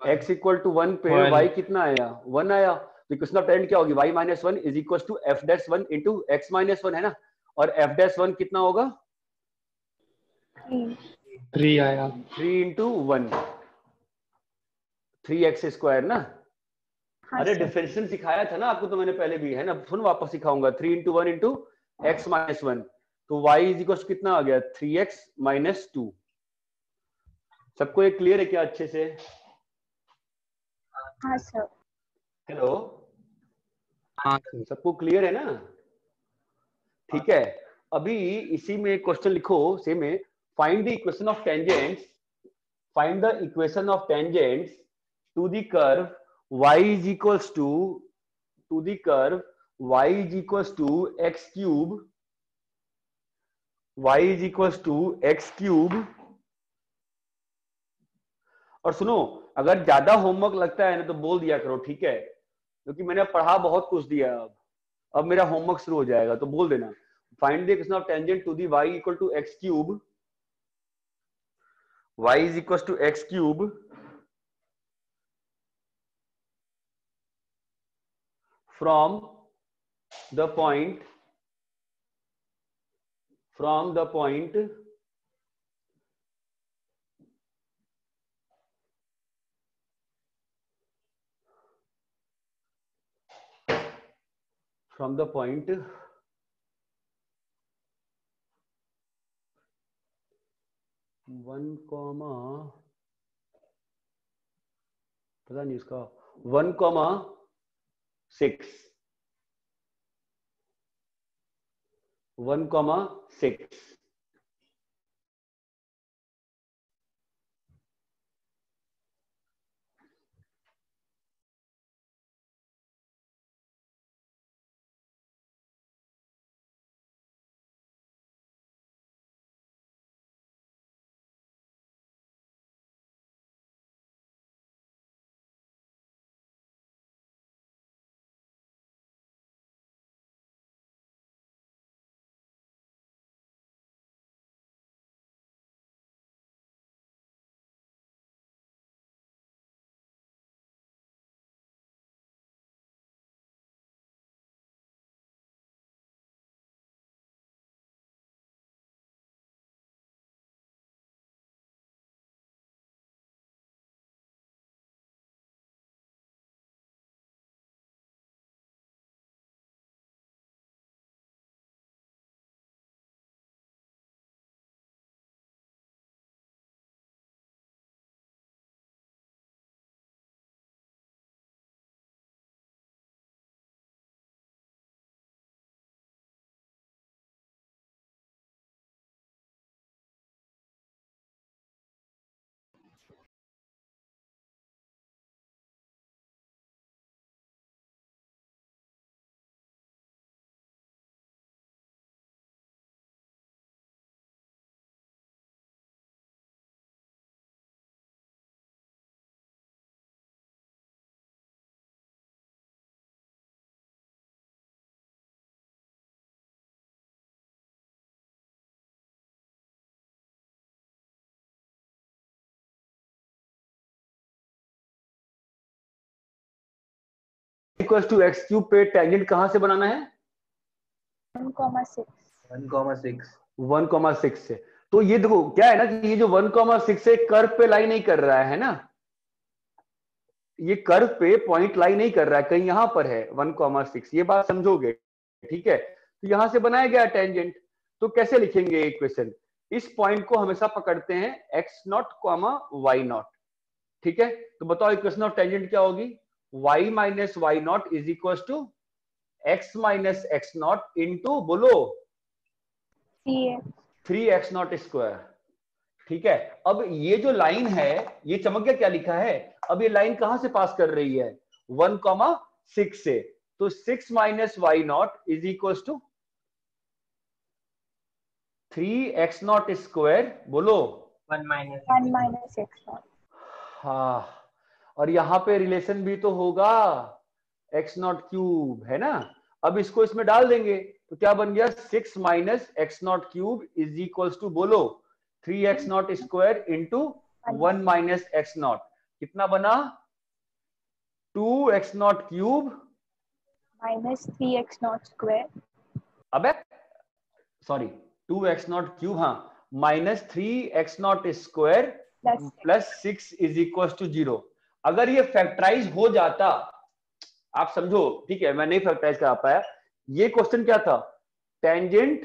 x equal to one पे One. y कितना आया? वन आया। तो इक्वेशन ऑफ़ टेंजेंट क्या होगी? Y minus one is equal to f dash one into x minus one है ना? और f डैश वन कितना होगा? थ्री थ्री आया। Three into one three x square ना? हाँ अरे डिफरेंशियल सिखाया था ना आपको तो मैंने पहले भी है ना? सुन वापस सिखाऊँगा। Three into one into x minus one तो वाई इज़ इक्वल कितना आ गया? थ्री एक्स माइनस टू सबको ये क्लियर है क्या अच्छे से? हाँ सर। हेलो हाँ। सबको क्लियर है ना? ठीक है। अभी इसी में क्वेश्चन लिखो सेम है। Find the equation of tangents find the equation of tangents to the curve y is equals to to the curve y is equals to x cube, y is equals to x cube. और सुनो, अगर ज़्यादा homework लगता है ना तो बोल दिया करो, ठीक है? क्योंकि मैंने पढ़ा बहुत कुछ दिया अब। अब मेरा होमवर्क शुरू हो जाएगा तो बोल देना। Find the of tangent to the y equal to x cube y is equal to x cube from the point from the point from the point one comma पता नहीं उसका one comma six one comma six equal to x cube पे tangent कहाँ से बनाना है? One comma six से। तो ये देखो क्या है ना कि ये जो वन कॉमा सिक्स है कर्व पे लाई नहीं कर रहा है ना? ये कर्व पे पॉइंट लाई नहीं कर रहा है कहीं यहाँ पर है वन कॉमा सिक्स ये बात समझोगे ठीक है? तो यहाँ से बनाया गया टेंजेंट तो कैसे लिखेंगे इक्वेशन इस पॉइंट को हमेशा पकड़ते हैं x naught comma y naught ठीक है? तो बताओ इक्वेशन ऑफ़ टेंजेंट क्या होगी? Y minus y naught is equal to x minus x naught into बोलो। Three x three x naught square ठीक है? अब ये जो लाइन है ये चमक गया क्या लिखा है? अब ये लाइन कहाँ से पास कर रही है? वन कॉमा सिक्स से। तो six minus y naught is equal to three x naught square बोलो। One minus one minus x naught हाँ। और यहाँ पे रिलेशन भी तो होगा। एक्स नॉट क्यूब है ना? अब इसको इसमें डाल देंगे तो क्या बन गया? Six minus x naught cube is equals to बोलो three x naught square into one minus x naught कितना बना? Two x naught cube minus three x naught square अबे sorry two x naught cube हाँ। Minus three x naught square plus plus six is equal to zero अगर ये factorise हो जाता, आप समझो, ठीक है, मैं नहीं फैक्टराइज करा पाया। ये क्वेश्चन क्या था? टेंजेंट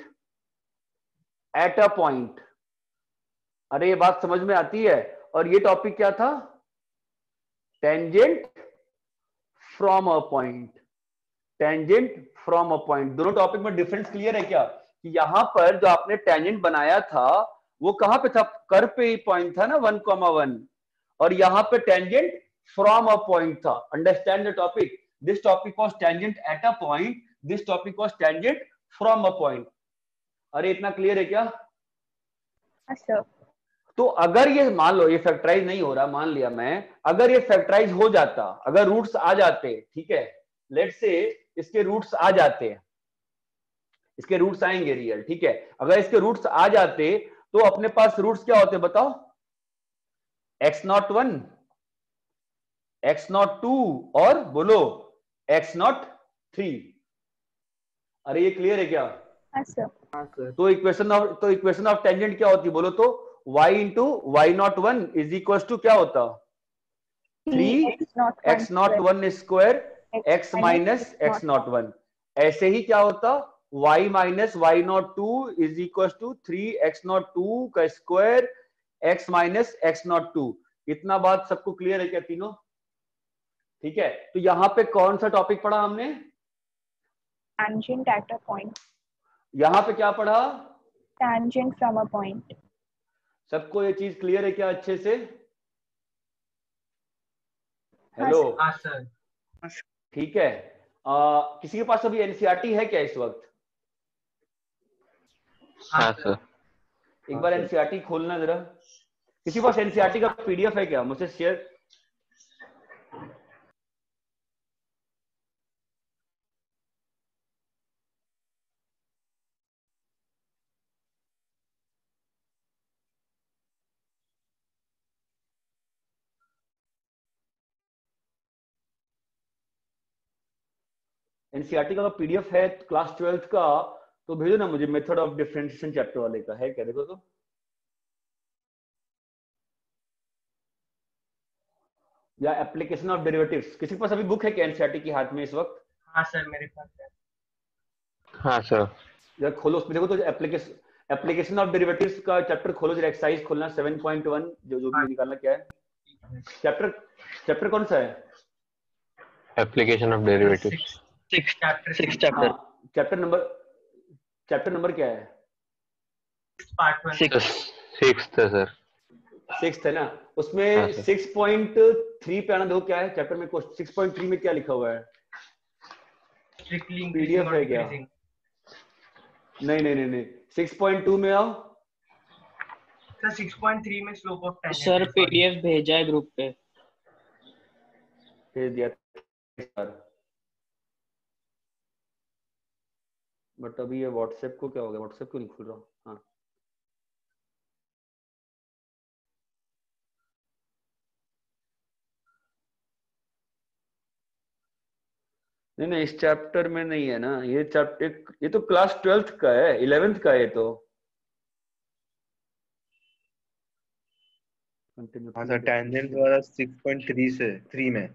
एट अ पॉइंट अरे, ये बात समझ में आती है। और ये टॉपिक क्या था? Tangent from a point tangent from a point दोनों टॉपिक में डिफरेंस क्लियर है क्या? कि यहाँ पर जो आपने टेंजेंट बनाया था, वो कहाँ पे था? कर पे ही पॉइंट था ना वन कॉमा वन और यहाँ पे टेंजेंट फ्रॉम अ पॉइंट था understand the topic this topic was tangent at a point this topic was tangent from a point अरे इतना क्लियर है क्या? सर तो अगर ये मान लो ये फैक्टराइज नहीं हो रहा मान लिया मैं अगर ये फैक्टराइज हो जाता अगर रूट्स आ जाते ठीक है? लेट से इसके रूट्स आ जाते इसके रूट्स आएँगे रियल ठीक है? अगर इसके रूट्स आ जाते तो अपने पास रूट्स क्या होते बताओ? X naught one x naught two और बोलो एक्स नॉट थ्री अरे ये क्लियर है क्या? हाँ सर हाँ सर तो इक्वेशन ऑफ़ तो इक्वेशन ऑफ़ टेंजेंट क्या होती बोलो तो y into y naught one is equal to क्या होता? Three x naught one square x minus x naught one ऐसे ही क्या होता? Y minus y naught two is equal to three x naught two का square x minus x naught two इतना बात सबको क्लियर है क्या तीनों? ठीक है? तो यहाँ पे कौन सा टॉपिक पढ़ा हमने? Tangent at a point. यहाँ पे क्या पढ़ा? Tangent from a point. सबको ये चीज़ क्लियर है क्या अच्छे से? हेलो हाँ सर ठीक है। आ, किसी के पास अभी एनसीआरटी है क्या इस वक्त? हाँ सर एक बार एनसीआरटी खोलना जरा। किसी के पास एनसीआरटी का पीडीएफ है क्या? मुझसे शेयर एनसीआरटी का पीडीएफ है क्लास ट्वेल्थ का तो भेजो ना मुझे मेथड ऑफ़ डिफरेंशिएशन चैप्टर वाले का है क्या देखो तो? या एप्लीकेशन ऑफ़ डेरिवेटिव्स किसी के पास अभी बुक है क्या एनसीआरटी की हाथ में इस वक्त? हाँ सर मेरे पास है। हाँ सर। या खोलो उसमें देखो तो एप्लीकेशन एप्लीकेशन ऑफ़ डेरिवेटिव्स का चैप्टर खोलो जरा एक्सरसाइज खोलना 7.1 जो जो भी निकालना क्या है। चैप्टर चैप्टर कौन सा है? Application of derivatives six chapter six chapter chapter number chapter number क्या है? पार्ट वन सिक्स सिक्स है सर सिक्स है ना? उसमें सिक्स पॉइंट थ्री पे आना देखो क्या है? चैप्टर में सिक्स पॉइंट थ्री में क्या लिखा हुआ है? PDF है क्या? नहीं नहीं नहीं नहीं. सिक्स पॉइंट टू में आओ. सर 6.3 में slope of tangent sir PDF भेजा है ग्रुप पे। भेज दिया सर बट अभी ये व्हाट्सएप को क्या हो गया? व्हाट्सएप क्यों नहीं खुल रहा? हाँ। नहीं नहीं इस चैप्टर में नहीं है ना। ये चैप्टर ये तो क्लास ट्वेल्थ का है इलेवेंथ का है तो। Continue, हाँ सर टेंजेंट वाला 6.3 से 3 में।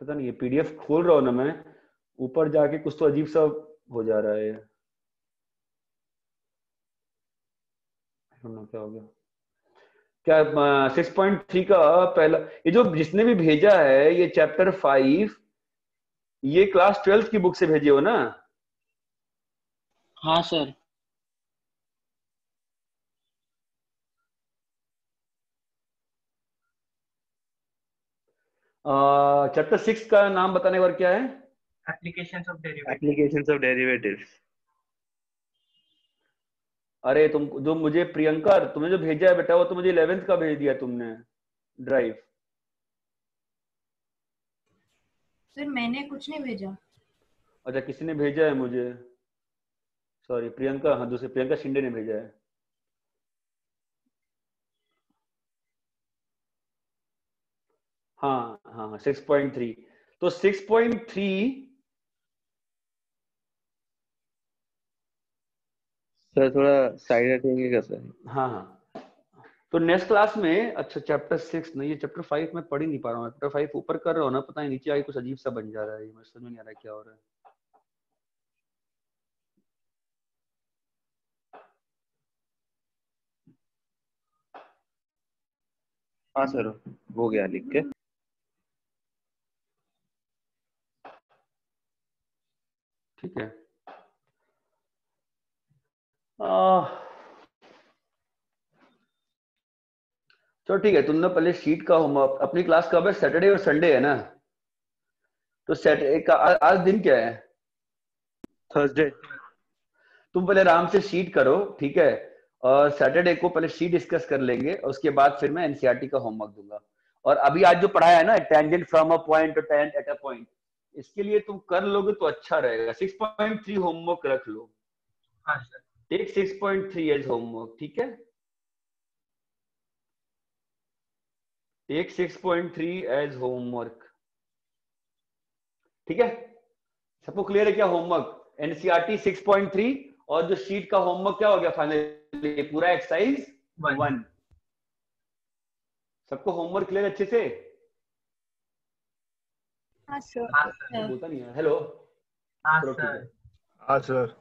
पता नहीं ये पीडीएफ खोल रहा हूँ ना मैं। ऊपर जाके कुछ तो अजीब सा हो जा रहा है। क्या हो गया। क्या सिक्स पॉइंट थ्री का पहला ये जो जिसने भी भेजा है ये चैप्टर फाइव ये क्लास ट्वेल्थ की बुक से भेजे हो ना? हाँ सर चैप्टर सिक्स का नाम बताने पर क्या है? applications of derivatives. Applications of derivatives. अरे तुम जो मुझे प्रियंकर तुमने जो भेजा है बेटा वो तो मुझे इलेवेंथ का भेज दिया तुमने ड्राइव सर मैंने कुछ नहीं भेजा। अच्छा किसी ने भेजा है मुझे? सॉरी प्रियंका हाँ दूसरे प्रियंका शिंदे ने भेजा है। हाँ हाँ सिक्स पॉइंट थ्री तो सिक्स पॉइंट थ्री सर थोड़ा साइड हटेंगे क्या सर हाँ। हाँ तो नेक्स्ट क्लास में अच्छा चैप्टर सिक्स नहीं ये चैप्टर फाइव में पढ़ ही नहीं पा रहा हूँ। चैप्टर फाइव ऊपर कर रहा हूँ ना पता नहीं नीचे आगे कुछ अजीब सा बन जा रहा है मुझे समझ में नहीं आ रहा है क्या हो रहा है। हाँ सर हो गया लिख के। ठीक है। चलो ठीक है तुमने पहले शीट का होमवर्क अपनी क्लास कब है? सैटरडे और संडे है ना? तो सैटरडे का आ- आज दिन क्या है? थर्सडे तुम पहले आराम से शीट करो ठीक है? और सैटरडे को पहले शीट डिस्कस कर लेंगे और उसके बाद फिर मैं एनसीईआरटी का होमवर्क दूँगा। और अभी आज जो पढ़ाया है ना tangent from a point to tangent at a point इसके लिए तुम कर लोगे तो अच्छा रहेगा। 6.3 होमवर्क रख लो। हाँ सर टेक 6.3 एज होमवर्क ठीक है? टेक 6.3 एज होमवर्क ठीक है? सबको क्लियर है क्या होमवर्क एनसीईआरटी 6.3 और जो शीट का होमवर्क क्या हो गया फाइनली पूरा एक्सरसाइज वन सबको होमवर्क क्लियर अच्छे से? हाँ सर बोलता नहीं है। हेलो हाँ सर हाँ। सर